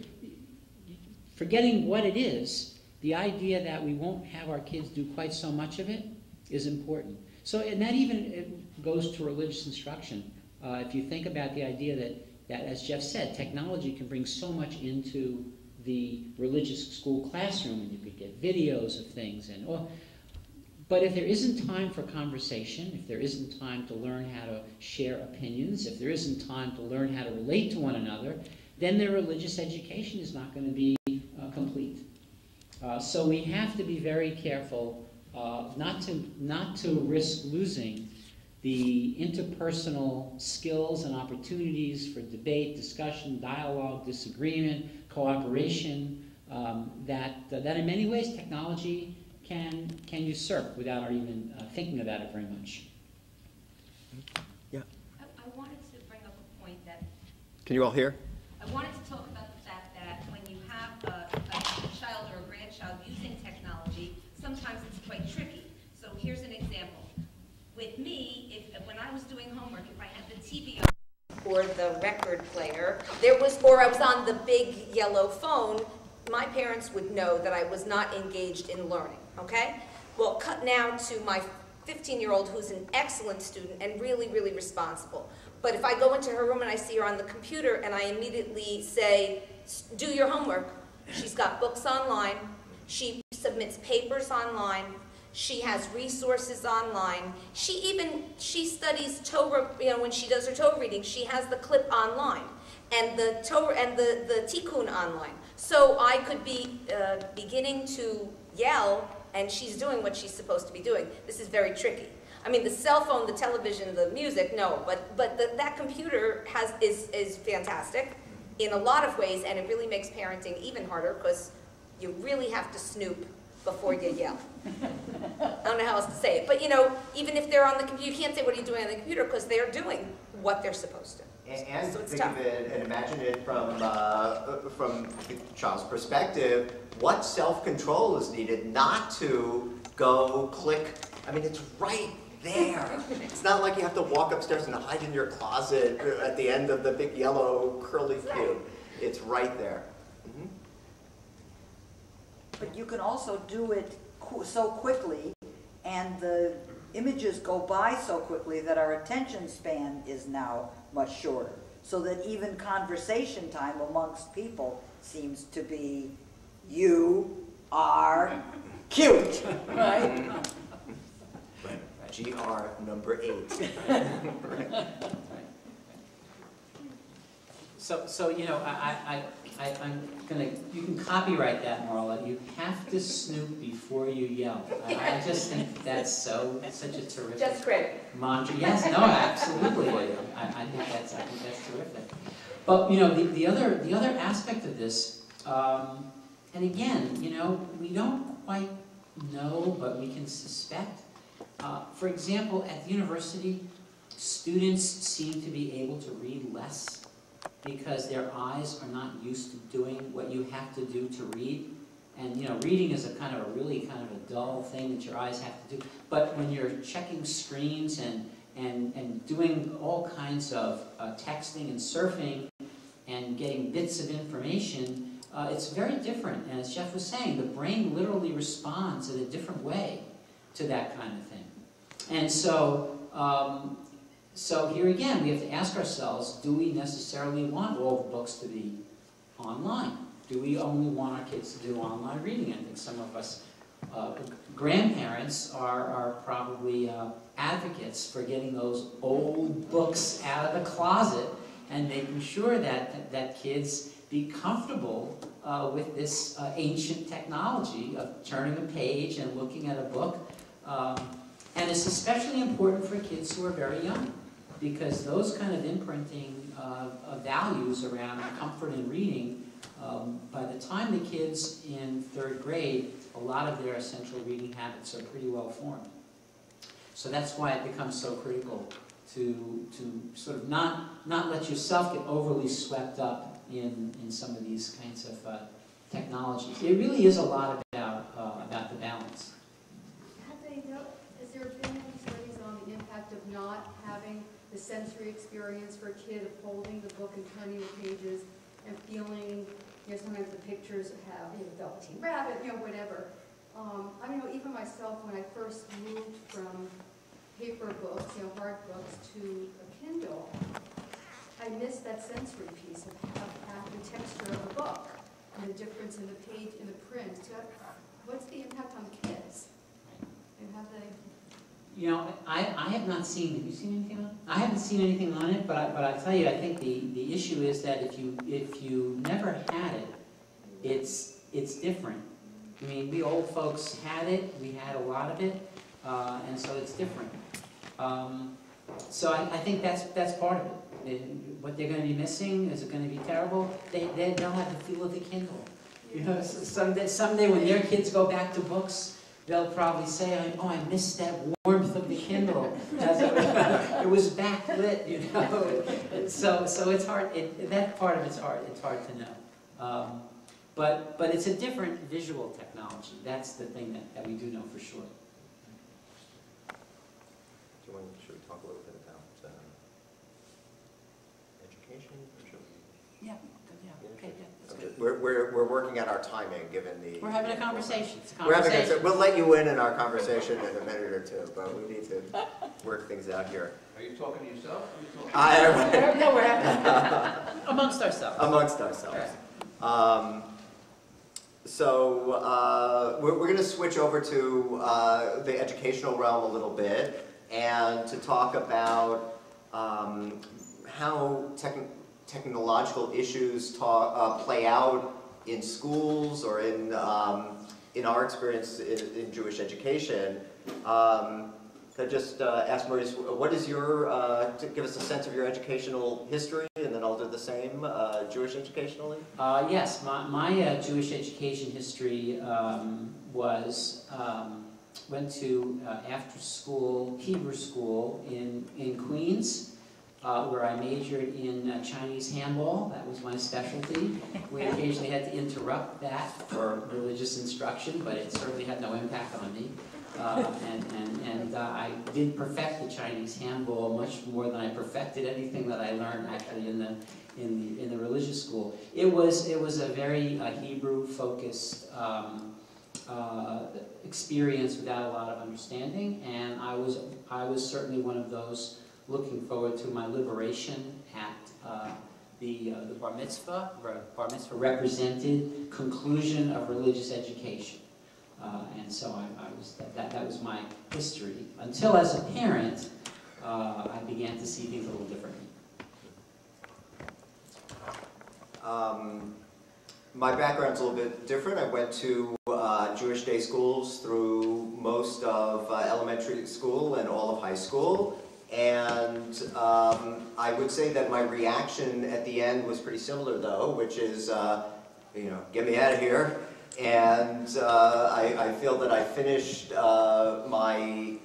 Speaker 4: forgetting what it is, the idea that we won't have our kids do quite so much of it is important. So, and that even goes to religious instruction. Uh, if you think about the idea that, that, as Jeff said, technology can bring so much into the religious school classroom, and you could get videos of things, and but if there isn't time for conversation, if there isn't time to learn how to share opinions, if there isn't time to learn how to relate to one another, then their religious education is not going to be uh, complete. Uh, so we have to be very careful uh, not to not to risk losing the interpersonal skills and opportunities for debate, discussion, dialogue, disagreement, cooperation. Um, that that in many ways technology can, can usurp without our even uh, thinking about it very much.
Speaker 5: Yeah.
Speaker 15: I, I wanted to bring up a point that
Speaker 5: Can you all hear?
Speaker 15: I wanted to talk about the fact that when you have a, a child or a grandchild using technology, sometimes it's quite tricky. So here's an example. With me, if when I was doing homework, if I had the TV on or the record player, there was, or I was on the big yellow phone, my parents would know that I was not engaged in learning okay? Well, cut now to my 15-year-old who's an excellent student and really, really responsible. But if I go into her room and I see her on the computer and I immediately say, do your homework, she's got books online, she submits papers online, she has resources online. She even, she studies Torah, you know, when she does her Torah reading, she has the clip online and the Torah and the, the Tikkun online. So I could be uh, beginning to yell and she's doing what she's supposed to be doing. This is very tricky. I mean, the cell phone, the television, the music, no, but, but the, that computer has, is, is fantastic in a lot of ways, and it really makes parenting even harder because you really have to snoop before you yell. I don't know how else to say it, but you know, even if they're on the computer, you can't say what are you doing on the computer because they're doing what they're supposed to.
Speaker 3: And, and
Speaker 15: so
Speaker 3: think
Speaker 15: tough.
Speaker 3: of it and imagine it from, uh, from the child's perspective. What self-control is needed not to go click? I mean, it's right there. It's not like you have to walk upstairs and hide in your closet at the end of the big yellow curly cube. It's right there.
Speaker 6: But you can also do it qu- so quickly, and the images go by so quickly that our attention span is now much shorter. So that even conversation time amongst people seems to be, you are cute, *laughs* right?
Speaker 3: GR number eight. *laughs*
Speaker 4: So, so you know, I, I, I, I'm gonna, you can copyright that, Marla. You have to snoop before you yell. I, I just think that's so, such a terrific.
Speaker 15: Just great.
Speaker 4: Mantra. Yes, no, absolutely. I, I think that's, I think that's terrific. But, you know, the, the other, the other aspect of this, um, and again, you know, we don't quite know, but we can suspect Uh, For example, at the university, students seem to be able to read less because their eyes are not used to doing what you have to do to read. And, you know, reading is a kind of a really kind of a dull thing that your eyes have to do. But when you're checking screens and, and, and doing all kinds of uh, texting and surfing and getting bits of information, uh, it's very different. And as Jeff was saying, the brain literally responds in a different way to that kind of thing. And so, um, so here again, we have to ask ourselves, do we necessarily want all the books to be online? Do we only want our kids to do online reading? I think some of us uh, grandparents are, are probably uh, advocates for getting those old books out of the closet and making sure that, that kids be comfortable uh, with this uh, ancient technology of turning a page and looking at a book. Um, and it's especially important for kids who are very young because those kind of imprinting of values around comfort in reading, um, by the time the kids in third grade, a lot of their essential reading habits are pretty well formed. So that's why it becomes so critical to, to sort of not, not let yourself get overly swept up in, in some of these kinds of uh, technologies. It really is a lot about, uh, about the balance.
Speaker 21: Have they, has there been any studies on the impact of not having the sensory experience for a kid of holding the book and turning the pages and feeling, you know, sometimes the pictures have, you know, Velveteen Rabbit, you know, whatever. Um, I mean, even myself, when I first moved from paper books, you know, hard books, to a Kindle, I missed that sensory piece of, of the texture of a book and the difference in the page, in the print. So what's the impact on kids? And they,
Speaker 4: You know, I, I have not seen, have you seen anything on it? I haven't seen anything on it, but I, but I tell you, I think the, the issue is that if you, if you never had it, it's, it's different. I mean, we old folks had it, we had a lot of it, uh, and so it's different. Um, so I, I think that's, that's part of it. They- What they're gonna be missing, is it gonna be terrible? They, they, they'll have the feel of the Kindle. You know, someday, someday when their kids go back to books, they'll probably say, oh, I missed that warmth of the Kindle. It *laughs* it was backlit, you know? So, so it's hard, it, that part of it's hard, it's hard to know. Um, But, but it's a different visual technology. That's the thing that, that we do know for sure.
Speaker 3: Do you want, should we talk a little bit about um, education? or should we-
Speaker 4: Yeah, yeah, okay, yeah, that's
Speaker 3: Okay,
Speaker 4: good.
Speaker 3: We're, we're, we're working at our timing, given the.
Speaker 4: We're having a conversation, it's a
Speaker 3: We're having a-
Speaker 4: conversation.
Speaker 3: We'll let you in in our conversation in a minute or two, but we need to work things out here.
Speaker 20: Are you talking to yourself? or are you talking-
Speaker 3: I-
Speaker 4: No, we're having, amongst ourselves.
Speaker 3: Amongst ourselves. Um, So, uh, we're, we're gonna switch over to, uh, the educational realm a little bit and to talk about, um, how techn- technological issues ta- uh, play out in schools or in, um, in our experience in, in Jewish education. Um, could I just, uh, ask Maurice, what is your, uh, to give us a sense of your educational history and then I'll do the same, uh, Jewish educationally?
Speaker 4: Uh, yes, my, my uh, Jewish education history um, was, um, went to uh, after-school Hebrew school in, in Queens, uh, where I majored in uh, Chinese handball. That was my specialty. We *laughs* occasionally had to interrupt that for religious instruction, but it certainly had no impact on me. Uh, and and, and uh, I did perfect the Chinese handball much more than I perfected anything that I learned actually in the in the in the religious school. It was it was a very uh, Hebrew focused um, uh, experience without a lot of understanding, and I was I was certainly one of those looking forward to my liberation at. Uh, the, uh, the bar mitzvah, bar mitzvah represented conclusion of religious education. Uh, and so I, I was, that, that, that was my history. Until as a parent, uh, I began to see things a little differently.
Speaker 3: Um, my background's a little bit different. I went to uh, Jewish day schools through most of uh, elementary school and all of high school. And um, I would say that my reaction at the end was pretty similar though, which is, uh, you know, get me out of here. And uh, I, I feel that I finished uh, my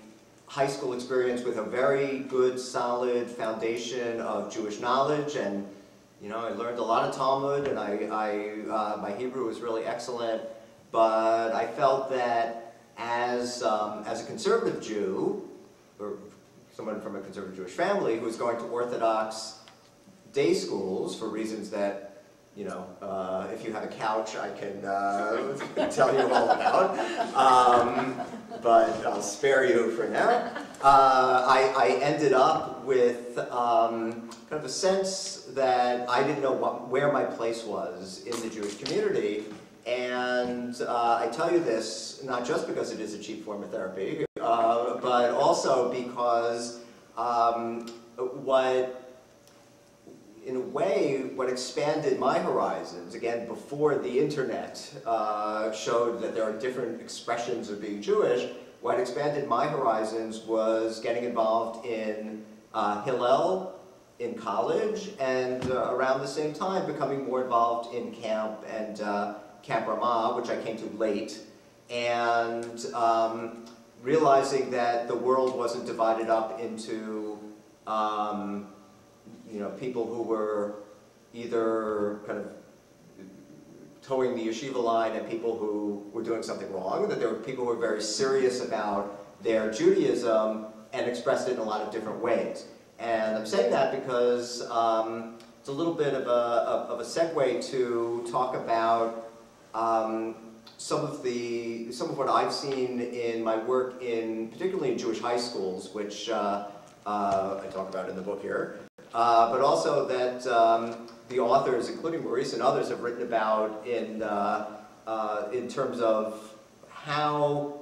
Speaker 3: high school experience with a very good, solid foundation of Jewish knowledge, and you know, I learned a lot of Talmud, and I, I uh, my Hebrew was really excellent. But I felt that as um, as a conservative Jew, or someone from a conservative Jewish family who was going to Orthodox day schools for reasons that you know, uh, if you have a couch, I can uh, *laughs* tell you all about. Um, but I'll spare you for now. Uh, I, I, ended up with um, kind of a sense that I didn't know what, where my place was in the Jewish community. And uh, I tell you this, not just because it is a cheap form of therapy, also because um, what in a way, what expanded my horizons, again, before the internet uh, showed that there are different expressions of being Jewish, what expanded my horizons was getting involved in uh, Hillel in college, and uh, around the same time becoming more involved in camp and uh, Camp Ramah, which I came to late, and um, realizing that the world wasn't divided up into um, you know, people who were either kind of toeing the yeshiva line and people who were doing something wrong, that there were people who were very serious about their Judaism and expressed it in a lot of different ways. And I'm saying that because um, it's a little bit of a, of a segue to talk about um, some of the some of what I've seen in my work in particularly in Jewish high schools, which uh, uh, I talk about in the book here, uh, but also that um, the authors, including Maurice and others, have written about in, uh, uh, in terms of how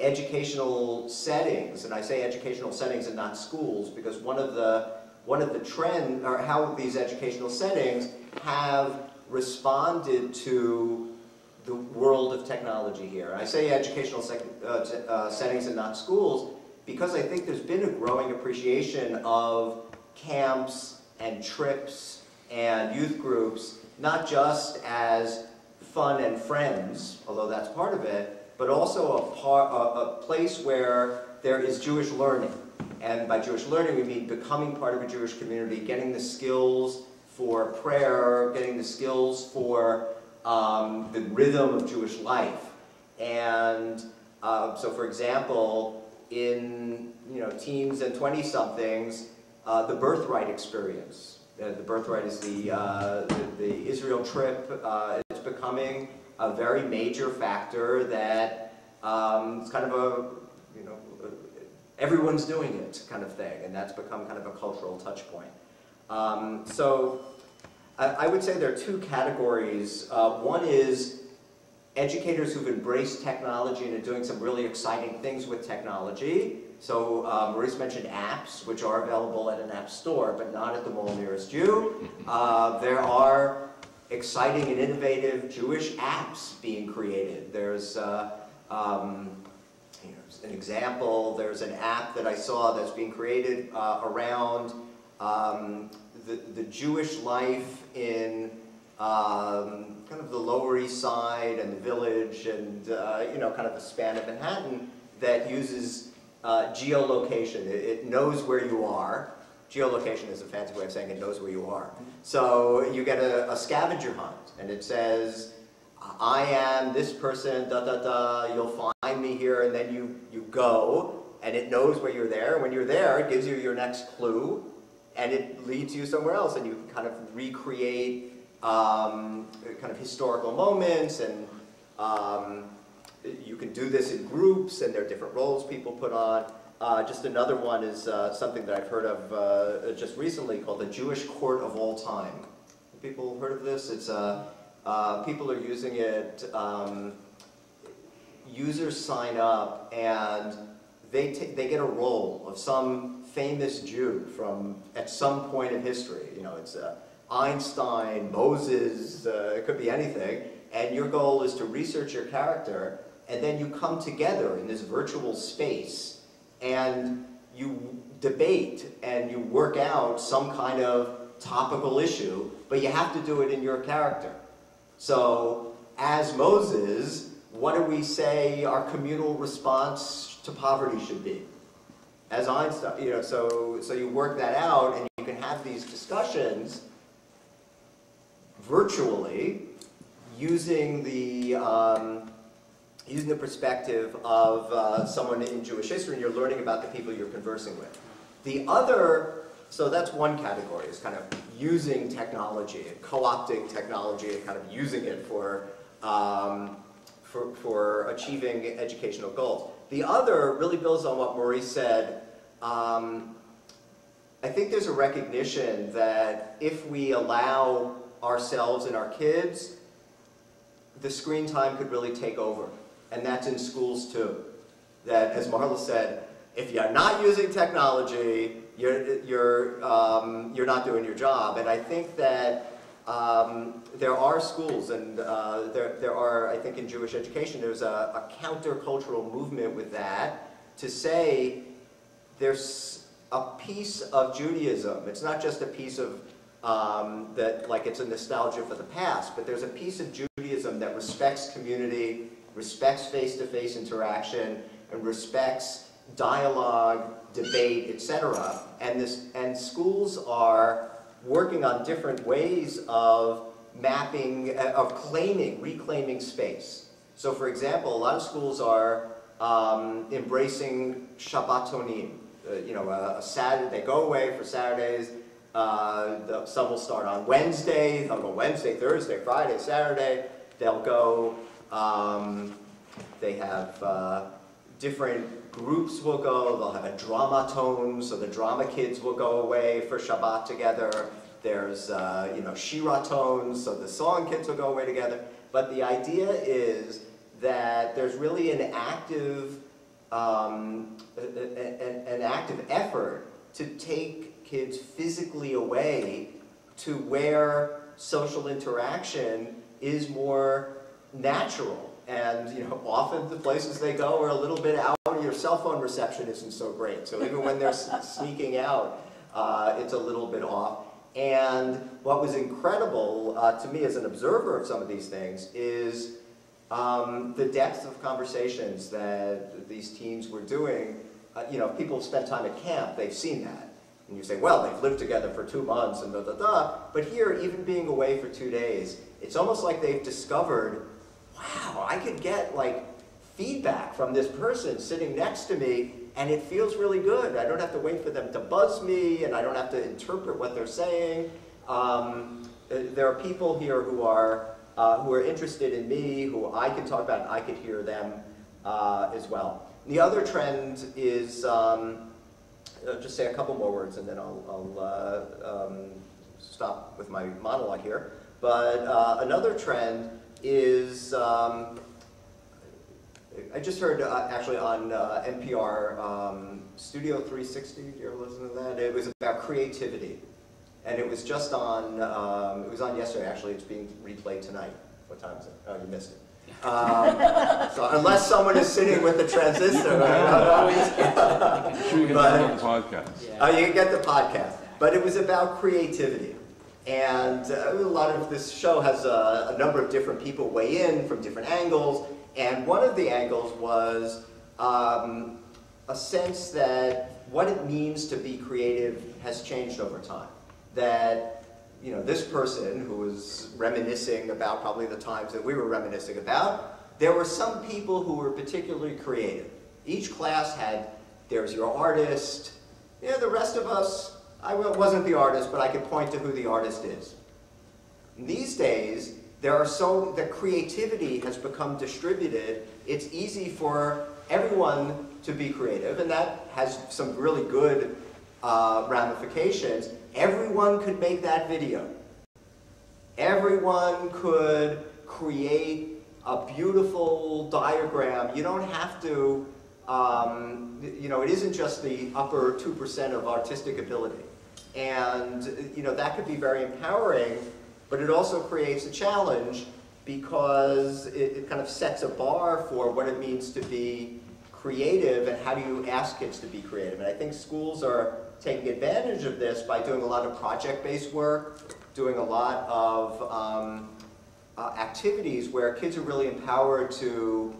Speaker 3: educational settings, and I say educational settings and not schools, because one of the, one of the trends, or how these educational settings have responded to the world of technology here. I say educational uh, uh, settings and not schools because I think there's been a growing appreciation of camps and trips and youth groups, not just as fun and friends, although that's part of it, but also a, par, a, a place where there is Jewish learning. And by Jewish learning, we mean becoming part of a Jewish community, getting the skills for prayer, getting the skills for um, the rhythm of Jewish life. And uh, so, for example, in you know teens and 20-somethings, uh, the birthright experience. Uh, the birthright is the, uh, the, the, Israel trip. Uh, it's becoming a very major factor that um, it's kind of a, you know, everyone's doing it kind of thing, and that's become kind of a cultural touch point. Um, so I, I, would say there are two categories. Uh, one is educators who've embraced technology and are doing some really exciting things with technology. So uh, Maurice mentioned apps, which are available at an app store, but not at the mall nearest you. *laughs* Uh, there are exciting and innovative Jewish apps being created. There's uh, um, you know, an example, there's an app that I saw that's being created uh, around um, the, the Jewish life in um, kind of the Lower East Side and the Village and, uh, you know, kind of the span of Manhattan that uses uh, geolocation. It, it, knows where you are. Geolocation is a fancy way of saying it knows where you are. So you get a, a scavenger hunt, and it says, I am this person, da da da, you'll find me here, and then you, you go, and it knows where you're there. When you're there, it gives you your next clue, and it leads you somewhere else, and you kind of recreate um, kind of historical moments and um, you can do this in groups, and there are different roles people put on. Uh, just another one is uh, something that I've heard of uh, just recently called the Jewish Court of All Time. People heard of this? It's uh, uh, people are using it. Um, users sign up and they they get a role of some famous Jew from at some point in history. You know, it's uh, Einstein, Moses. it could be anything. And your goal is to research your character and then you come together in this virtual space and you debate and you work out some kind of topical issue, but you have to do it in your character. So, as Moses, what do we say our communal response to poverty should be? as Einstein, you know, so, so you work that out and you can have these discussions virtually using the, um, using the perspective of uh, someone in Jewish history and you're learning about the people you're conversing with. The other, so that's one category, is kind of using technology co-opting technology and kind of using it for, um, for, for achieving educational goals. The other really builds on what Maurice said. Um, I think there's a recognition that if we allow ourselves and our kids, the screen time could really take over. And that's in schools too. That, as Marla said, if you're not using technology, you're, you're, um, you're not doing your job. And I think that um, there are schools, and uh, there, there are, I think in Jewish education, there's a, a countercultural movement with that to say there's a piece of Judaism. It's not just a piece of um, that, like it's a nostalgia for the past, but there's a piece of Judaism that respects community, respects face-to-face -face interaction, and respects dialogue, debate, etc. And this, and schools are working on different ways of mapping, uh, of claiming, reclaiming space. So for example, a lot of schools are um, embracing Shabbatonim. Uh, you know, a, a, Saturday, they go away for Saturdays. Uh, the, some will start on Wednesday. They'll go Wednesday, Thursday, Friday, Saturday. They'll go, um, they have uh, different groups will go. They'll have a drama tone, so the drama kids will go away for Shabbat together. There's, uh, you know, shira tones, so the song kids will go away together. But the idea is that there's really an active, um, an active effort to take kids physically away to where social interaction is more natural. And you know, often the places they go are a little bit out. Your cell phone reception isn't so great. So even when they're *laughs* sneaking out, uh, it's a little bit off. And what was incredible uh, to me as an observer of some of these things is um, the depth of conversations that these teams were doing. Uh, you know, people have spent time at camp, they've seen that. And you say, well, they've lived together for two months and da da da. But here, even being away for two days, it's almost like they've discovered, wow, I could get like feedback from this person sitting next to me and it feels really good. I don't have to wait for them to buzz me, and I don't have to interpret what they're saying. Um, uh, there are people here who are, uh, who are interested in me, who I can talk about, and I could hear them uh, as well. The other trend is, um, I'll just say a couple more words, and then I'll, I'll uh, um, stop with my monologue here. But uh, another trend is um, I just heard uh, actually on uh, NPR um, Studio 360. Did you ever listen to that? It was about creativity, and it was just on. Um, it was on yesterday. Actually, it's being replayed tonight. What time is it? Oh, you missed it. Um, so unless someone is sitting with the transistor, *laughs*
Speaker 1: sure you can *laughs* but, the podcast.
Speaker 3: Oh, you can get the podcast. But it was about creativity. And uh, a lot of this show has a, a number of different people weigh in from different angles, and one of the angles was um, a sense that what it means to be creative has changed over time. That, you know, this person who was reminiscing about probably the times that we were reminiscing about, there were some people who were particularly creative. Each class had, there's your artist, yeah, the rest of us, I wasn't the artist, but I could point to who the artist is. these days, there are so, the creativity has become distributed. It's easy for everyone to be creative, and that has some really good uh, ramifications. Everyone could make that video. Everyone could create a beautiful diagram. You don't have to, um, you know, it isn't just the upper 2% of artistic ability. And, you know, that could be very empowering but it also creates a challenge because it, it, kind of sets a bar for what it means to be creative and how do you ask kids to be creative. And I think schools are taking advantage of this by doing a lot of project-based work, doing a lot of um, uh, activities where kids are really empowered to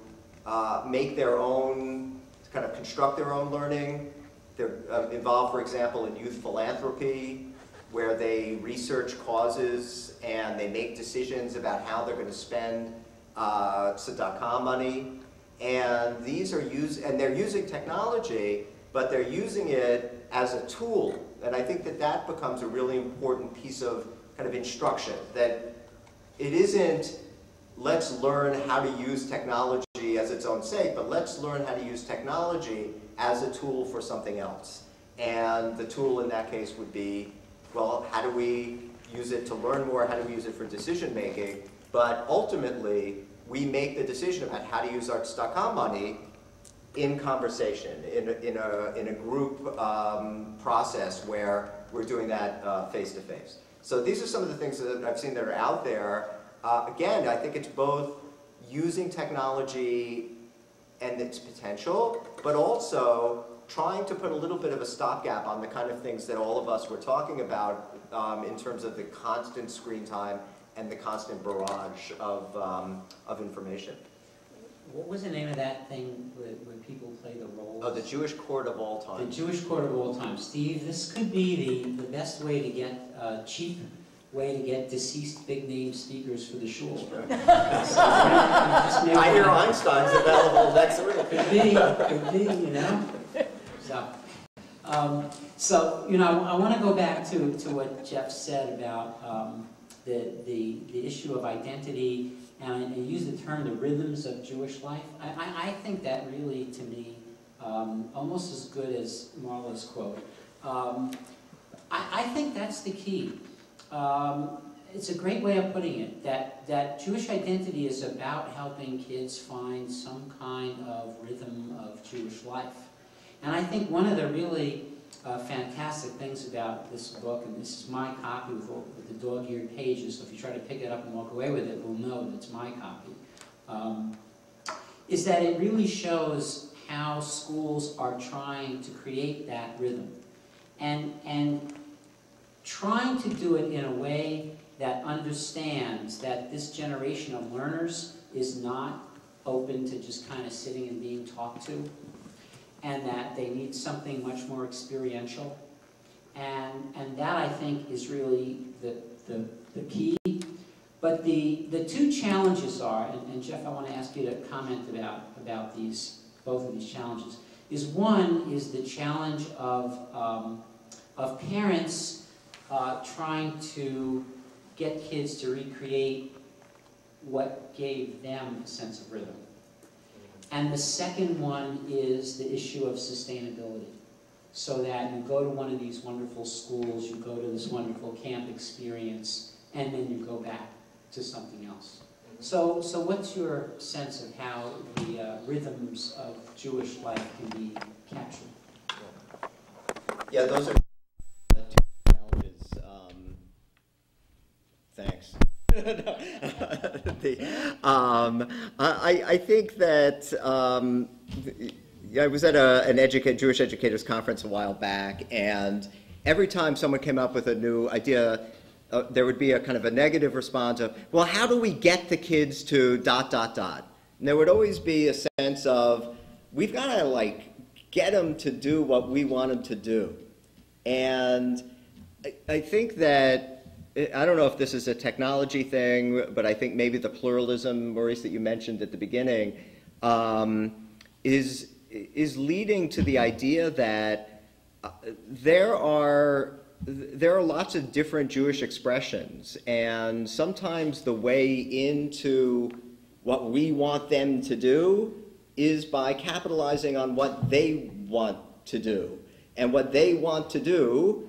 Speaker 3: uh, make their own, kind of construct their own learning, they're uh, involved, for example, in youth philanthropy, where they research causes and they make decisions about how they're going to spend uh, Tzedakah money. And these are used, and they're using technology, but they're using it as a tool. And I think that that becomes a really important piece of kind of instruction, that it isn't let's learn how to use technology as its own sake, but let's learn how to use technology as a tool for something else. And the tool in that case would be, well, how do we use it to learn more? How do we use it for decision making? But ultimately, we make the decision about how to use our tzedakah money in conversation, in a, in a, in a group um, process where we're doing that face to face. So these are some of the things that I've seen that are out there. Uh, again, I think it's both using technology and its potential, but also trying to put a little bit of a stopgap on the kind of things that all of us were talking about um, in terms of the constant screen time and the constant barrage of, um, of information.
Speaker 4: What was the name of that thing where, where people play the roles?
Speaker 3: Oh, the Jewish court of all time.
Speaker 4: The Jewish court of all time. Steve, this could be the, the best way to get, uh, cheap way to get deceased big name speakers for the shul. *laughs*
Speaker 3: I hear Einstein's available next week.
Speaker 4: Could be, could be, you know? So, um, so, you know, I want to go back to, to what Jeff said about um, the, the, the issue of identity, and I, I use the term the rhythms of Jewish life. I, I, I think that really, to me, um, almost as good as Marla's quote. Um, I, I think that's the key. Um, it's a great way of putting it, that, that Jewish identity is about helping kids find some kind of rhythm of Jewish life. And I think one of the really uh, fantastic things about this book, and this is my copy with, all, with the dog-eared pages, so if you try to pick it up and walk away with it, we'll know that it's my copy, um, is that it really shows how schools are trying to create that rhythm. And, and trying to do it in a way that understands that this generation of learners is not open to just kind of sitting and being talked to, and that they need something much more experiential. And, and that, I think, is really the, the, the key. But the, the two challenges are, and, and Jeff, I want to ask you to comment about, about these, both of these challenges, is one is the challenge of, um, of parents uh, trying to get kids to recreate what gave them a sense of rhythm. And the second one is the issue of sustainability. So that you go to one of these wonderful schools, you go to this wonderful camp experience, and then you go back to something else. So, so what's your sense of how the uh, rhythms of Jewish life can be captured?
Speaker 3: Yeah, those are two challenges. Um, thanks. *laughs* the, *laughs* um, I, I think that um, I was at a, an educate, Jewish educators conference a while back, and every time someone came up with a new idea, uh, there would be a kind of a negative response of, well, how do we get the kids to dot, dot, dot? And there would always be a sense of, we've got to like get them to do what we want them to do. And I, I think that I don't know if this is a technology thing, but I think maybe the pluralism, Maurice, that you mentioned at the beginning, um, is is leading to the idea that uh, there are there are lots of different Jewish expressions, and sometimes the way into what we want them to do is by capitalizing on what they want to do, and what they want to do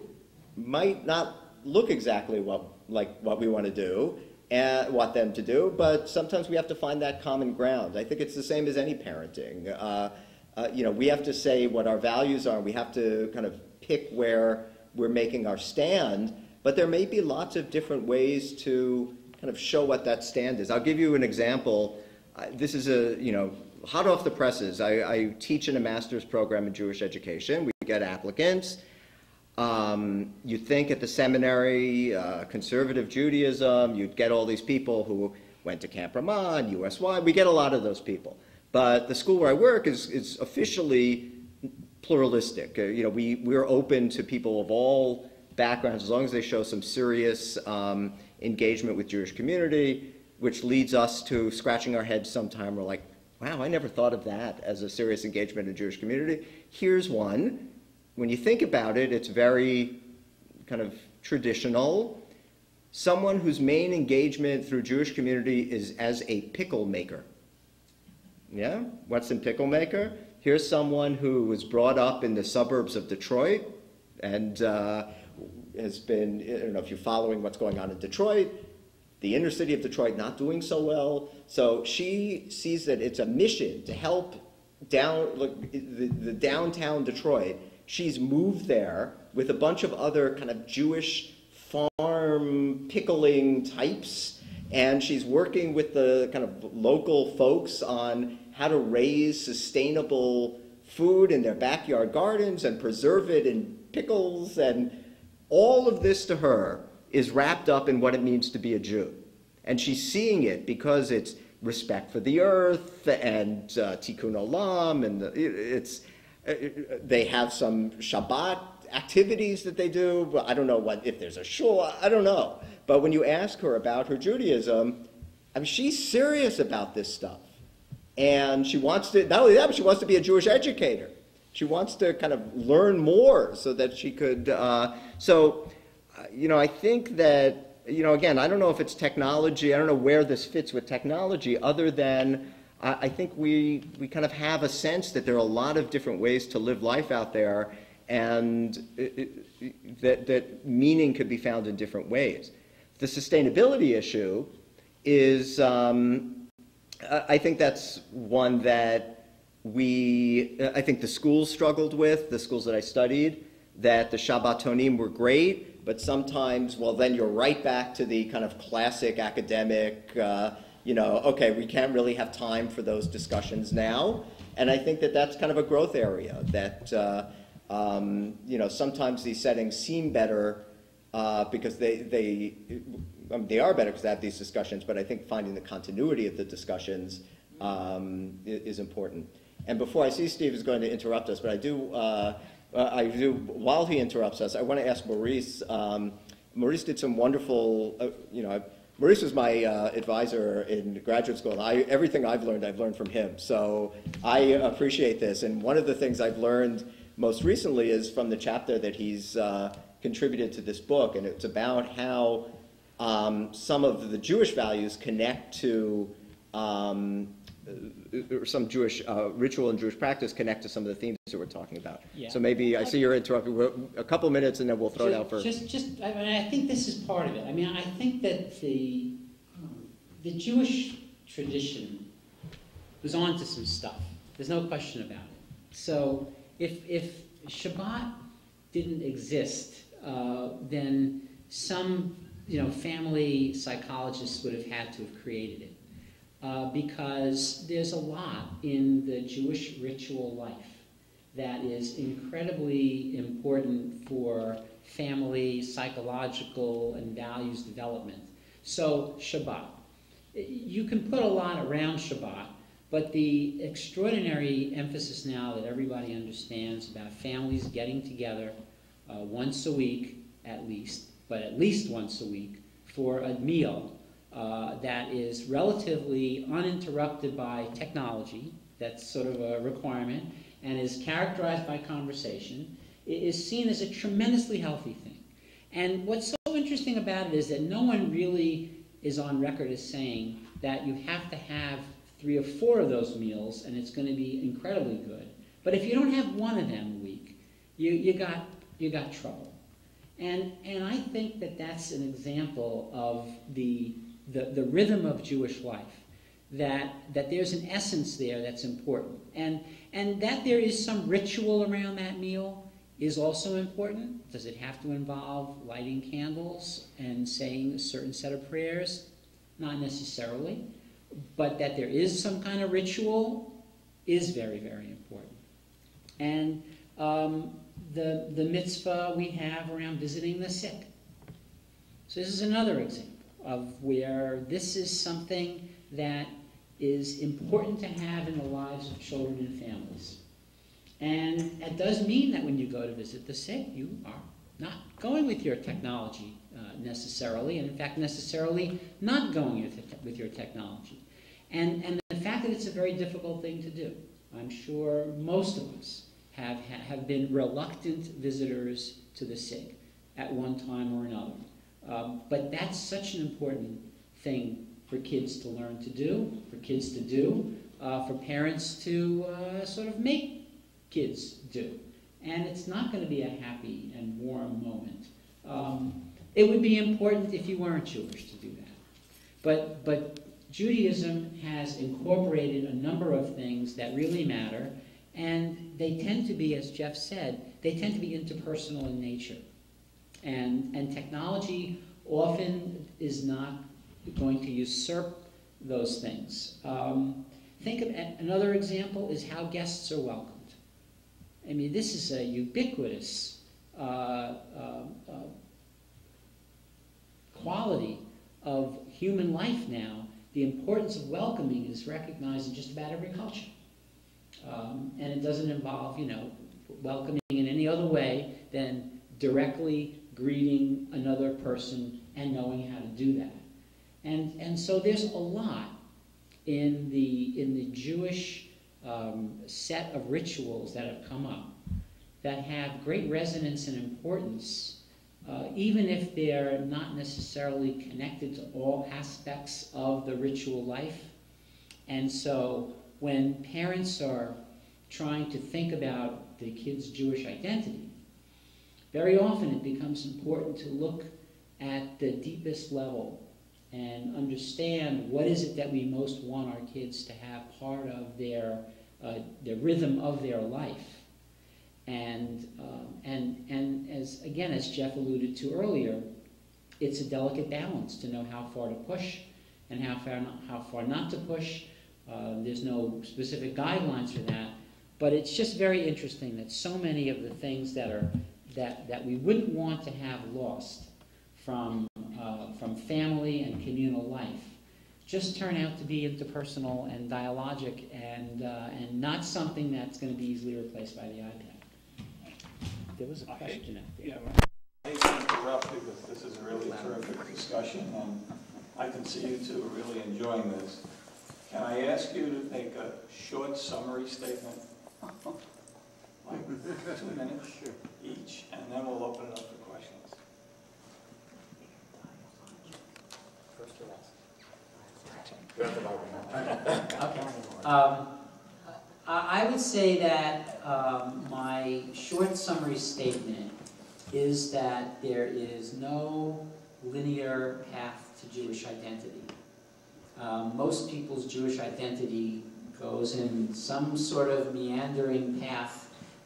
Speaker 3: might not look exactly what, like what we want to do and want them to do, but sometimes we have to find that common ground. I think it's the same as any parenting. Uh, uh, you know, we have to say what our values are. We have to kind of pick where we're making our stand, but there may be lots of different ways to kind of show what that stand is. I'll give you an example. This is a, you know, hot off the presses. I, I teach in a master's program in Jewish education. We get applicants. Um, you'd think at the seminary, uh, conservative Judaism, you'd get all these people who went to Camp Ramah, USY. We get a lot of those people. But the school where I work is, is officially pluralistic. Uh, you know, we, we're open to people of all backgrounds as long as they show some serious um, engagement with Jewish community, which leads us to scratching our heads sometime. We're like, wow, I never thought of that as a serious engagement in Jewish community. Here's one. When you think about it, it's very kind of traditional. Someone whose main engagement through Jewish community is as a pickle maker. Yeah? What's in pickle maker? Here's someone who was brought up in the suburbs of Detroit and uh, has been, I don't know if you're following what's going on in Detroit, the inner city of Detroit not doing so well. So she sees that it's a mission to help down look, the, the downtown Detroit. She's moved there with a bunch of other kind of Jewish farm pickling types, and she's working with the kind of local folks on how to raise sustainable food in their backyard gardens and preserve it in pickles and all of this to her is wrapped up in what it means to be a Jew. And she's seeing it because it's respect for the earth and uh, tikkun olam, and the, it's, uh, they have some Shabbat activities that they do. I don't know what if there's a shul. I don't know. But when you ask her about her Judaism, I mean, she's serious about this stuff, and she wants to. Not only that, but she wants to be a Jewish educator. She wants to kind of learn more so that she could. Uh, so, uh, you know, I think that you know, again, I don't know if it's technology. I don't know where this fits with technology, other than I, think we we kind of have a sense that there are a lot of different ways to live life out there, and it, it, that that meaning could be found in different ways. The sustainability issue is, um, I think that's one that we, I think the schools struggled with, the schools that I studied, that the Shabbatonim were great, but sometimes, well, then you're right back to the kind of classic academic, uh, you know, okay, we can't really have time for those discussions now. And I think that that's kind of a growth area that, uh, um, you know, sometimes these settings seem better uh, because they, they, I mean, they are better because they have these discussions, but I think finding the continuity of the discussions um, is important. And before I see Steve is going to interrupt us, but I do, uh, I do while he interrupts us, I want to ask Maurice. Um, Maurice did some wonderful, uh, you know, Maurice was my uh, advisor in graduate school, I, everything I've learned, I've learned from him. So I appreciate this. And one of the things I've learned most recently is from the chapter that he's uh, contributed to this book, and it's about how um, some of the Jewish values connect to um, or some Jewish uh, ritual and Jewish practice connect to some of the themes that we're talking about.
Speaker 4: Yeah.
Speaker 3: So maybe I see you're interrupting. We're- A couple minutes, and then we'll throw it out for.
Speaker 4: Just, just, I mean, I think this is part of it. I mean, I think that the, the Jewish tradition was onto some stuff. There's no question about it. So if, if Shabbat didn't exist, uh, then some, you know, family psychologists would have had to have created it. Uh, because there's a lot in the Jewish ritual life that is incredibly important for family, psychological, and values development. So, Shabbat. You can put a lot around Shabbat, but the extraordinary emphasis now that everybody understands about families getting together uh, once a week at least, but at least once a week, for a meal uh, that is relatively uninterrupted by technology, that's sort of a requirement, and is characterized by conversation, is seen as a tremendously healthy thing. And what's so interesting about it is that no one really is on record as saying that you have to have three or four of those meals and it's going to be incredibly good. But if you don't have one of them a week, you, you, got, you got trouble. And, and I think that that's an example of the, the, the rhythm of Jewish life, that, that there's an essence there that's important. And, and that there is some ritual around that meal is also important. Does it have to involve lighting candles and saying a certain set of prayers? Not necessarily. But that there is some kind of ritual is very, very important. And um, the, the mitzvah we have around visiting the sick. So this is another example of where this is something that is important to have in the lives of children and families. And it does mean that when you go to visit the sick, you are not going with your technology uh, necessarily, and in fact, necessarily not going with, with your technology. And, and the fact that it's a very difficult thing to do. I'm sure most of us have, have been reluctant visitors to the sick at one time or another. Um, but that's such an important thing for kids to learn to do, for kids to do, uh, for parents to uh, sort of make kids do. And it's not going to be a happy and warm moment. Um, it would be important if you weren't Jewish to do that. But, but Judaism has incorporated a number of things that really matter, and they tend to be, as Jeff said, they tend to be interpersonal in nature. And, and technology often is not going to usurp those things. Um, think of another example is how guests are welcomed. I mean, this is a ubiquitous uh, uh, uh, quality of human life now. The importance of welcoming is recognized in just about every culture. Um, and it doesn't involve, you know, welcoming in any other way than directly greeting another person and knowing how to do that. And, and so there's a lot in the, in the Jewish um, set of rituals that have come up that have great resonance and importance, uh, even if they're not necessarily connected to all aspects of the ritual life. And so when parents are trying to think about the kid's Jewish identity, very often it becomes important to look at the deepest level and understand what is it that we most want our kids to have part of their, uh, the rhythm of their life. And, um, and, and as, again, as Jeff alluded to earlier, it's a delicate balance to know how far to push and how far not, how far not to push. Uh, there's no specific guidelines for that, but it's just very interesting that so many of the things that are that, that we wouldn't want to have lost from, uh, from family and communal life just turn out to be interpersonal and dialogic and, uh, and not something that's going to be easily replaced by the iPad. There was a question out there.
Speaker 2: Yeah, I hate to interrupt because this is a really terrific discussion, and I can see you two are really enjoying this. Can I ask you to make a short summary statement? *laughs* Like two minutes each, and then we'll open it up for questions.
Speaker 4: first *laughs* okay. Um, I would say that um, my short summary statement is that there is no linear path to Jewish identity. Um, most people's Jewish identity goes in some sort of meandering path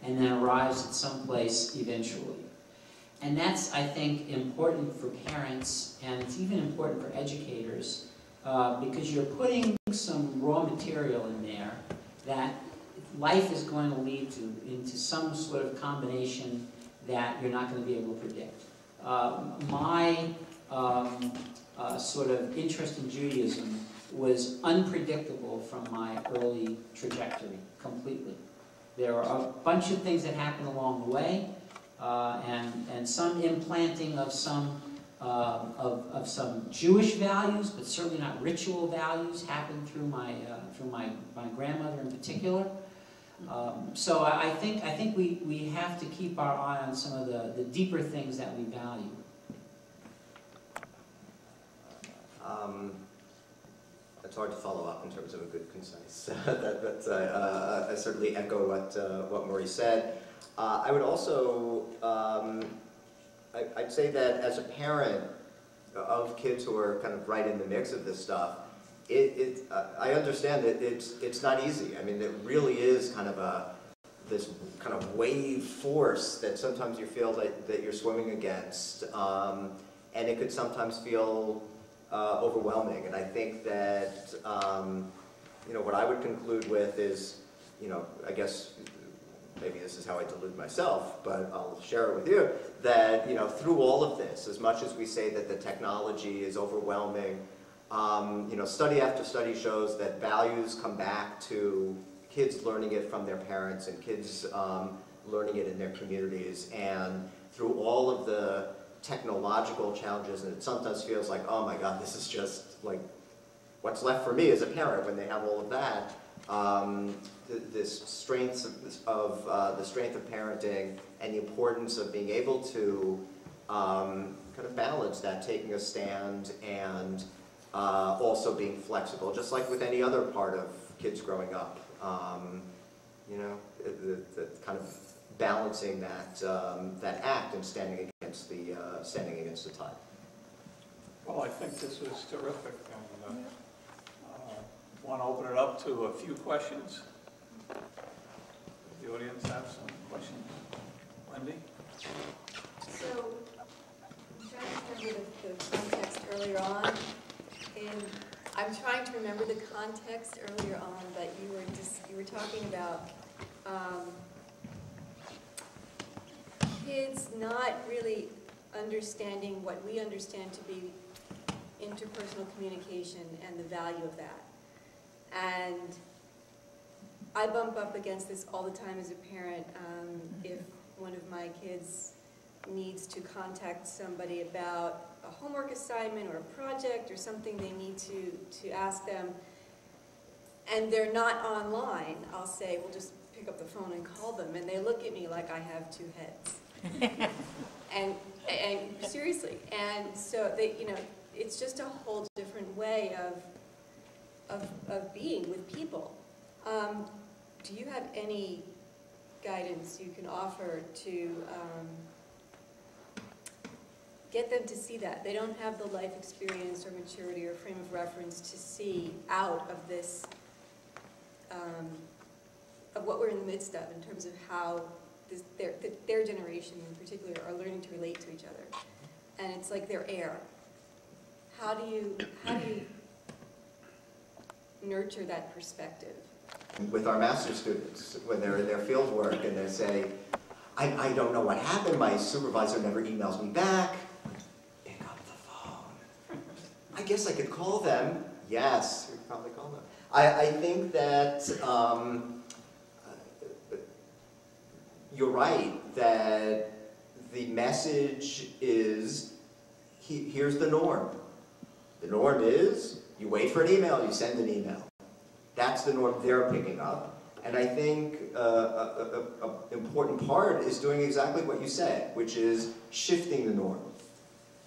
Speaker 4: and then arrives at some place eventually. And that's, I think, important for parents, and it's even important for educators, uh, because you're putting some raw material in there that life is going to lead to into some sort of combination that you're not going to be able to predict. Uh, my um, uh, sort of interest in Judaism was unpredictable from my early trajectory completely. There are a bunch of things that happen along the way, uh, and, and some implanting of some, uh, of, of some Jewish values, but certainly not ritual values, happened through my, uh, through my, my grandmother in particular. Um, so I, I, think, I think we, we have to keep our eye on some of the, the deeper things that we value.
Speaker 3: Um, it's hard to follow up in terms of a good concise. *laughs* that, uh, uh, I certainly echo what, uh, what Maurice said. Uh, I would also, um, I, I'd say that as a parent of kids who are kind of right in the mix of this stuff, it, it uh, I understand that it's, it's not easy. I mean, it really is kind of a, this kind of wave force that sometimes you feel that, that you're swimming against. Um, and it could sometimes feel uh, overwhelming. And I think that, um, you know, what I would conclude with is, you know, I guess maybe this is how I delude myself, but I'll share it with you, that, you know, through all of this, as much as we say that the technology is overwhelming, um, you know, study after study shows that values come back to kids learning it from their parents and kids um, learning it in their communities. And through all of the technological challenges, and it sometimes feels like, oh my God, this is just like what's left for me as a parent when they have all of that. Um, th this strengths of, of uh, the strength of parenting and the importance of being able to um, kind of balance that, taking a stand and uh, also being flexible, just like with any other part of kids growing up. Um, you know, the, the, kind of balancing that um, that act and standing against the uh, standing against the tide.
Speaker 2: Well, I think this was terrific, and uh, want to open it up to a few questions. Does the audience have some questions? Wendy?
Speaker 13: So, I'm trying to remember the, the context earlier on, and I'm trying to remember the context earlier on that you were just, you were talking about, um, kids not really understanding what we understand to be interpersonal communication and the value of that. And I bump up against this all the time as a parent. Um, if one of my kids needs to contact somebody about a homework assignment or a project or something they need to, to ask them, and they're not online, I'll say, well, just pick up the phone and call them. And they look at me like I have two heads. *laughs* and, and seriously, and so they, you know, it's just a whole different way of, of, of being with people. Um, do you have any guidance you can offer to um, get them to see that? They don't have the life experience or maturity or frame of reference to see out of this, um, of what we're in the midst of in terms of how this, their, their generation in particular are learning to relate to each other. And it's like their air. How do you, how do you nurture that perspective?
Speaker 3: with our master students when they're in their field work and they say, I, I don't know what happened, my supervisor never emails me back. Pick up the phone. I guess I could call them. Yes, you could probably call them. I, I think that um, you're right that the message is he, here's the norm. The norm is you wait for an email, you send an email. That's the norm they're picking up. And I think uh, an important part is doing exactly what you said, which is shifting the norm.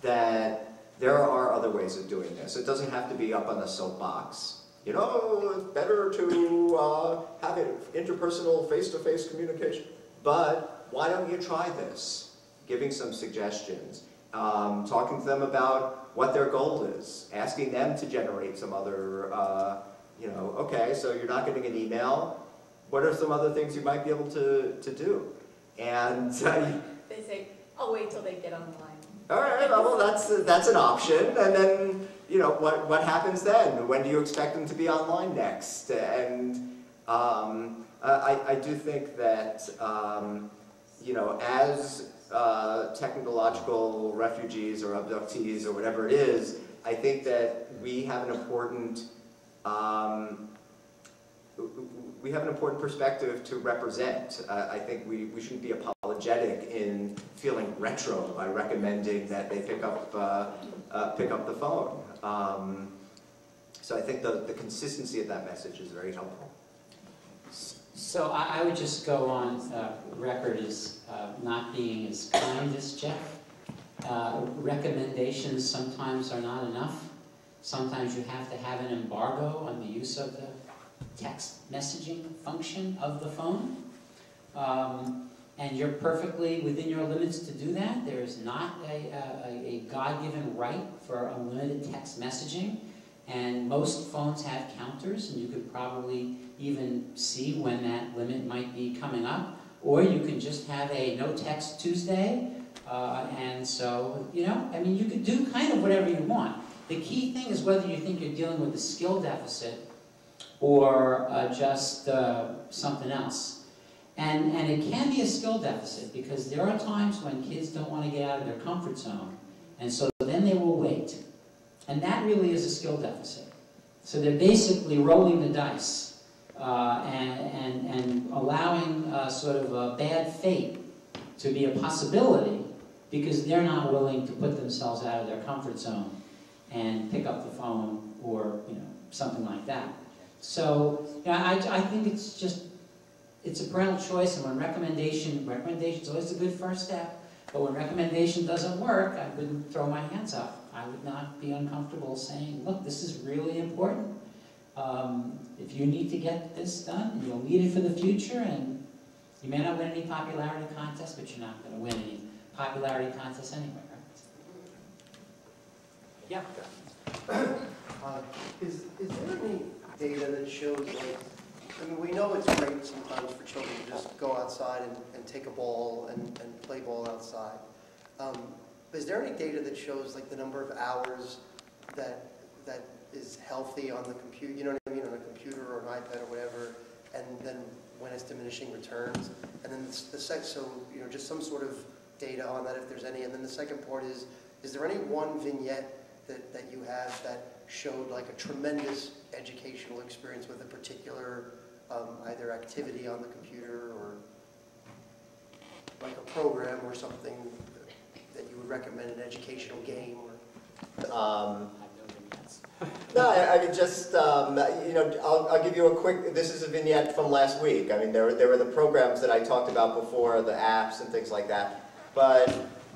Speaker 3: That there are other ways of doing this. It doesn't have to be up on the soapbox. You know, it's better to uh, have it interpersonal, face-to-face -face communication. But why don't you try this? Giving some suggestions, um, talking to them about what their goal is, asking them to generate some other uh, you know, okay, so you're not getting an email. What are some other things you might be able to, to do? And *laughs* uh,
Speaker 13: they say, I'll wait till they get online.
Speaker 3: All right, well, that's, that's an option. And then, you know, what, what happens then? When do you expect them to be online next? And um, I, I do think that, um, you know, as uh, technological refugees or abductees or whatever it is, I think that we have an important um, we have an important perspective to represent. Uh, I think we, we shouldn't be apologetic in feeling retro by recommending that they pick up, uh, uh, pick up the phone. Um, so I think the, the consistency of that message is very helpful.
Speaker 4: So I, I would just go on uh, record as uh, not being as kind as Jeff. Uh, recommendations sometimes are not enough. Sometimes you have to have an embargo on the use of the text messaging function of the phone. Um, and you're perfectly within your limits to do that. There is not a, a, a God-given right for unlimited text messaging. And most phones have counters, and you could probably even see when that limit might be coming up. Or you can just have a no text Tuesday. Uh, and so, you know, I mean, you could do kind of whatever you want. The key thing is whether you think you're dealing with a skill deficit or uh, just uh, something else. And, and it can be a skill deficit because there are times when kids don't want to get out of their comfort zone. And so then they will wait. And that really is a skill deficit. So they're basically rolling the dice uh, and, and, and allowing sort of a bad fate to be a possibility because they're not willing to put themselves out of their comfort zone and pick up the phone or you know something like that. So yeah, I, I think it's just it's a parental choice, and when recommendation recommendation is always a good first step. But when recommendation doesn't work, I wouldn't throw my hands up. I would not be uncomfortable saying, "Look, this is really important. Um, if you need to get this done, you'll need it for the future, and you may not win any popularity contest, but you're not going to win any popularity contests anyway." Right? Yeah.
Speaker 14: Uh, Is, is there any data that shows, like, I mean, we know it's great sometimes for children to just go outside and, and take a ball and, and play ball outside. Um, but is there any data that shows, like, the number of hours that, that is healthy on the computer, you know what I mean, on a computer or an iPad or whatever, and then when it's diminishing returns? And then the, the sec, so, you know, just some sort of data on that if there's any. And then the second part is, is there any one vignette that, that you have that showed like a tremendous educational experience with a particular um, either activity on the computer or like a program or something that you would recommend, an educational game or?
Speaker 3: Um, no, I, I mean, just, um, you know, I'll, I'll give you a quick, this is a vignette from last week. I mean, there, were- there were the programs that I talked about before, the apps and things like that. But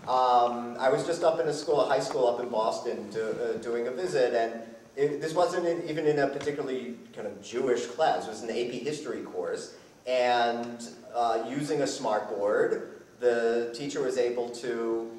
Speaker 3: um, I was just up in a school, a high school up in Boston, uh, doing a visit, and it, this wasn't in, even in a particularly kind of Jewish class. It was an AP history course, and uh, using a smartboard, the teacher was able to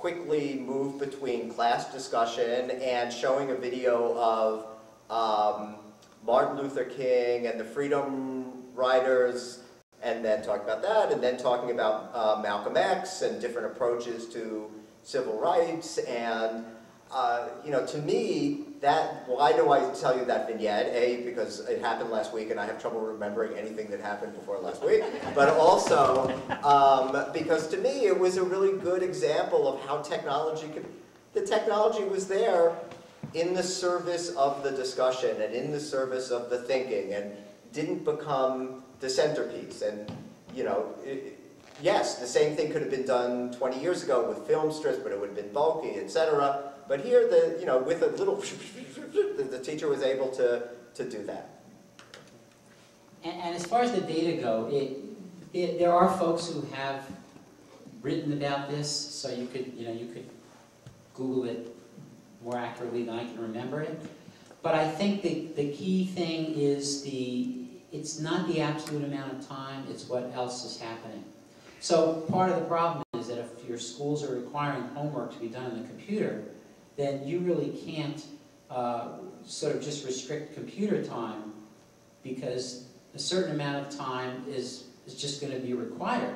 Speaker 3: quickly move between class discussion and showing a video of um, Martin Luther King and the Freedom Riders, and then talking about that, and then talking about uh, Malcolm X and different approaches to civil rights. And, uh, you know, to me, that, why do I tell you that vignette? A, because it happened last week and I have trouble remembering anything that happened before last week. But also, um, because to me, it was a really good example of how technology could, the technology was there in the service of the discussion and in the service of the thinking and didn't become the centerpiece. And, you know, it, yes, the same thing could have been done 20 years ago with film strips, but it would have been bulky, etc. But here, the, you know, with a little, the, teacher was able to, to do that.
Speaker 4: And, and as far as the data go, it, it, there are folks who have written about this, so you could, you know, you could Google it more accurately than I can remember it. But I think the, the key thing is the, it's not the absolute amount of time, it's what else is happening. So part of the problem is that if your schools are requiring homework to be done on the computer, then you really can't uh, sort of just restrict computer time because a certain amount of time is, is just going to be required.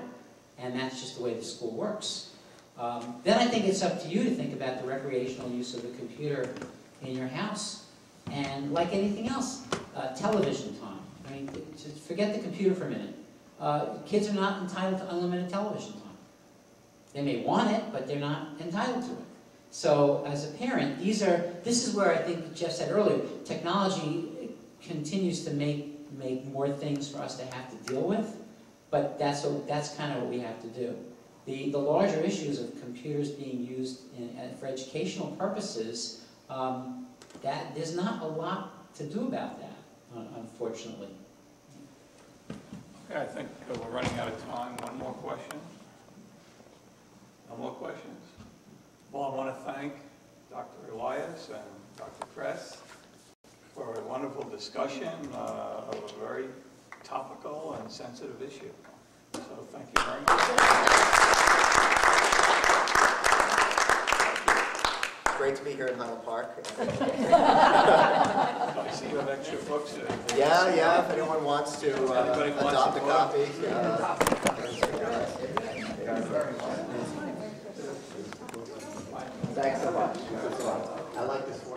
Speaker 4: And that's just the way the school works. Um, then I think it's up to you to think about the recreational use of the computer in your house. And like anything else, uh, television time. I mean, forget the computer for a minute. Uh, kids are not entitled to unlimited television time. They may want it, but they're not entitled to it. So as a parent, these are, this is where I think Jeff said earlier, technology continues to make, make more things for us to have to deal with, but that's, what, that's kind of what we have to do. The, the larger issues of computers being used in, for educational purposes, um, that, there's not a lot to do about that, unfortunately.
Speaker 2: Okay, I think we're running out of time. One more question? No more questions? Well, I want to thank Dr. Elias and Dr. Kress for a wonderful discussion uh, of a very topical and sensitive issue. So thank you very much.
Speaker 3: Great to be here in Highland Park. *laughs* *laughs*
Speaker 2: I see you have extra books. uh,
Speaker 3: Yeah, yeah, if anyone wants to uh,
Speaker 2: Anybody wants
Speaker 3: adopt a
Speaker 2: a book?
Speaker 3: copy. uh, *laughs* Thanks so much. I like this one.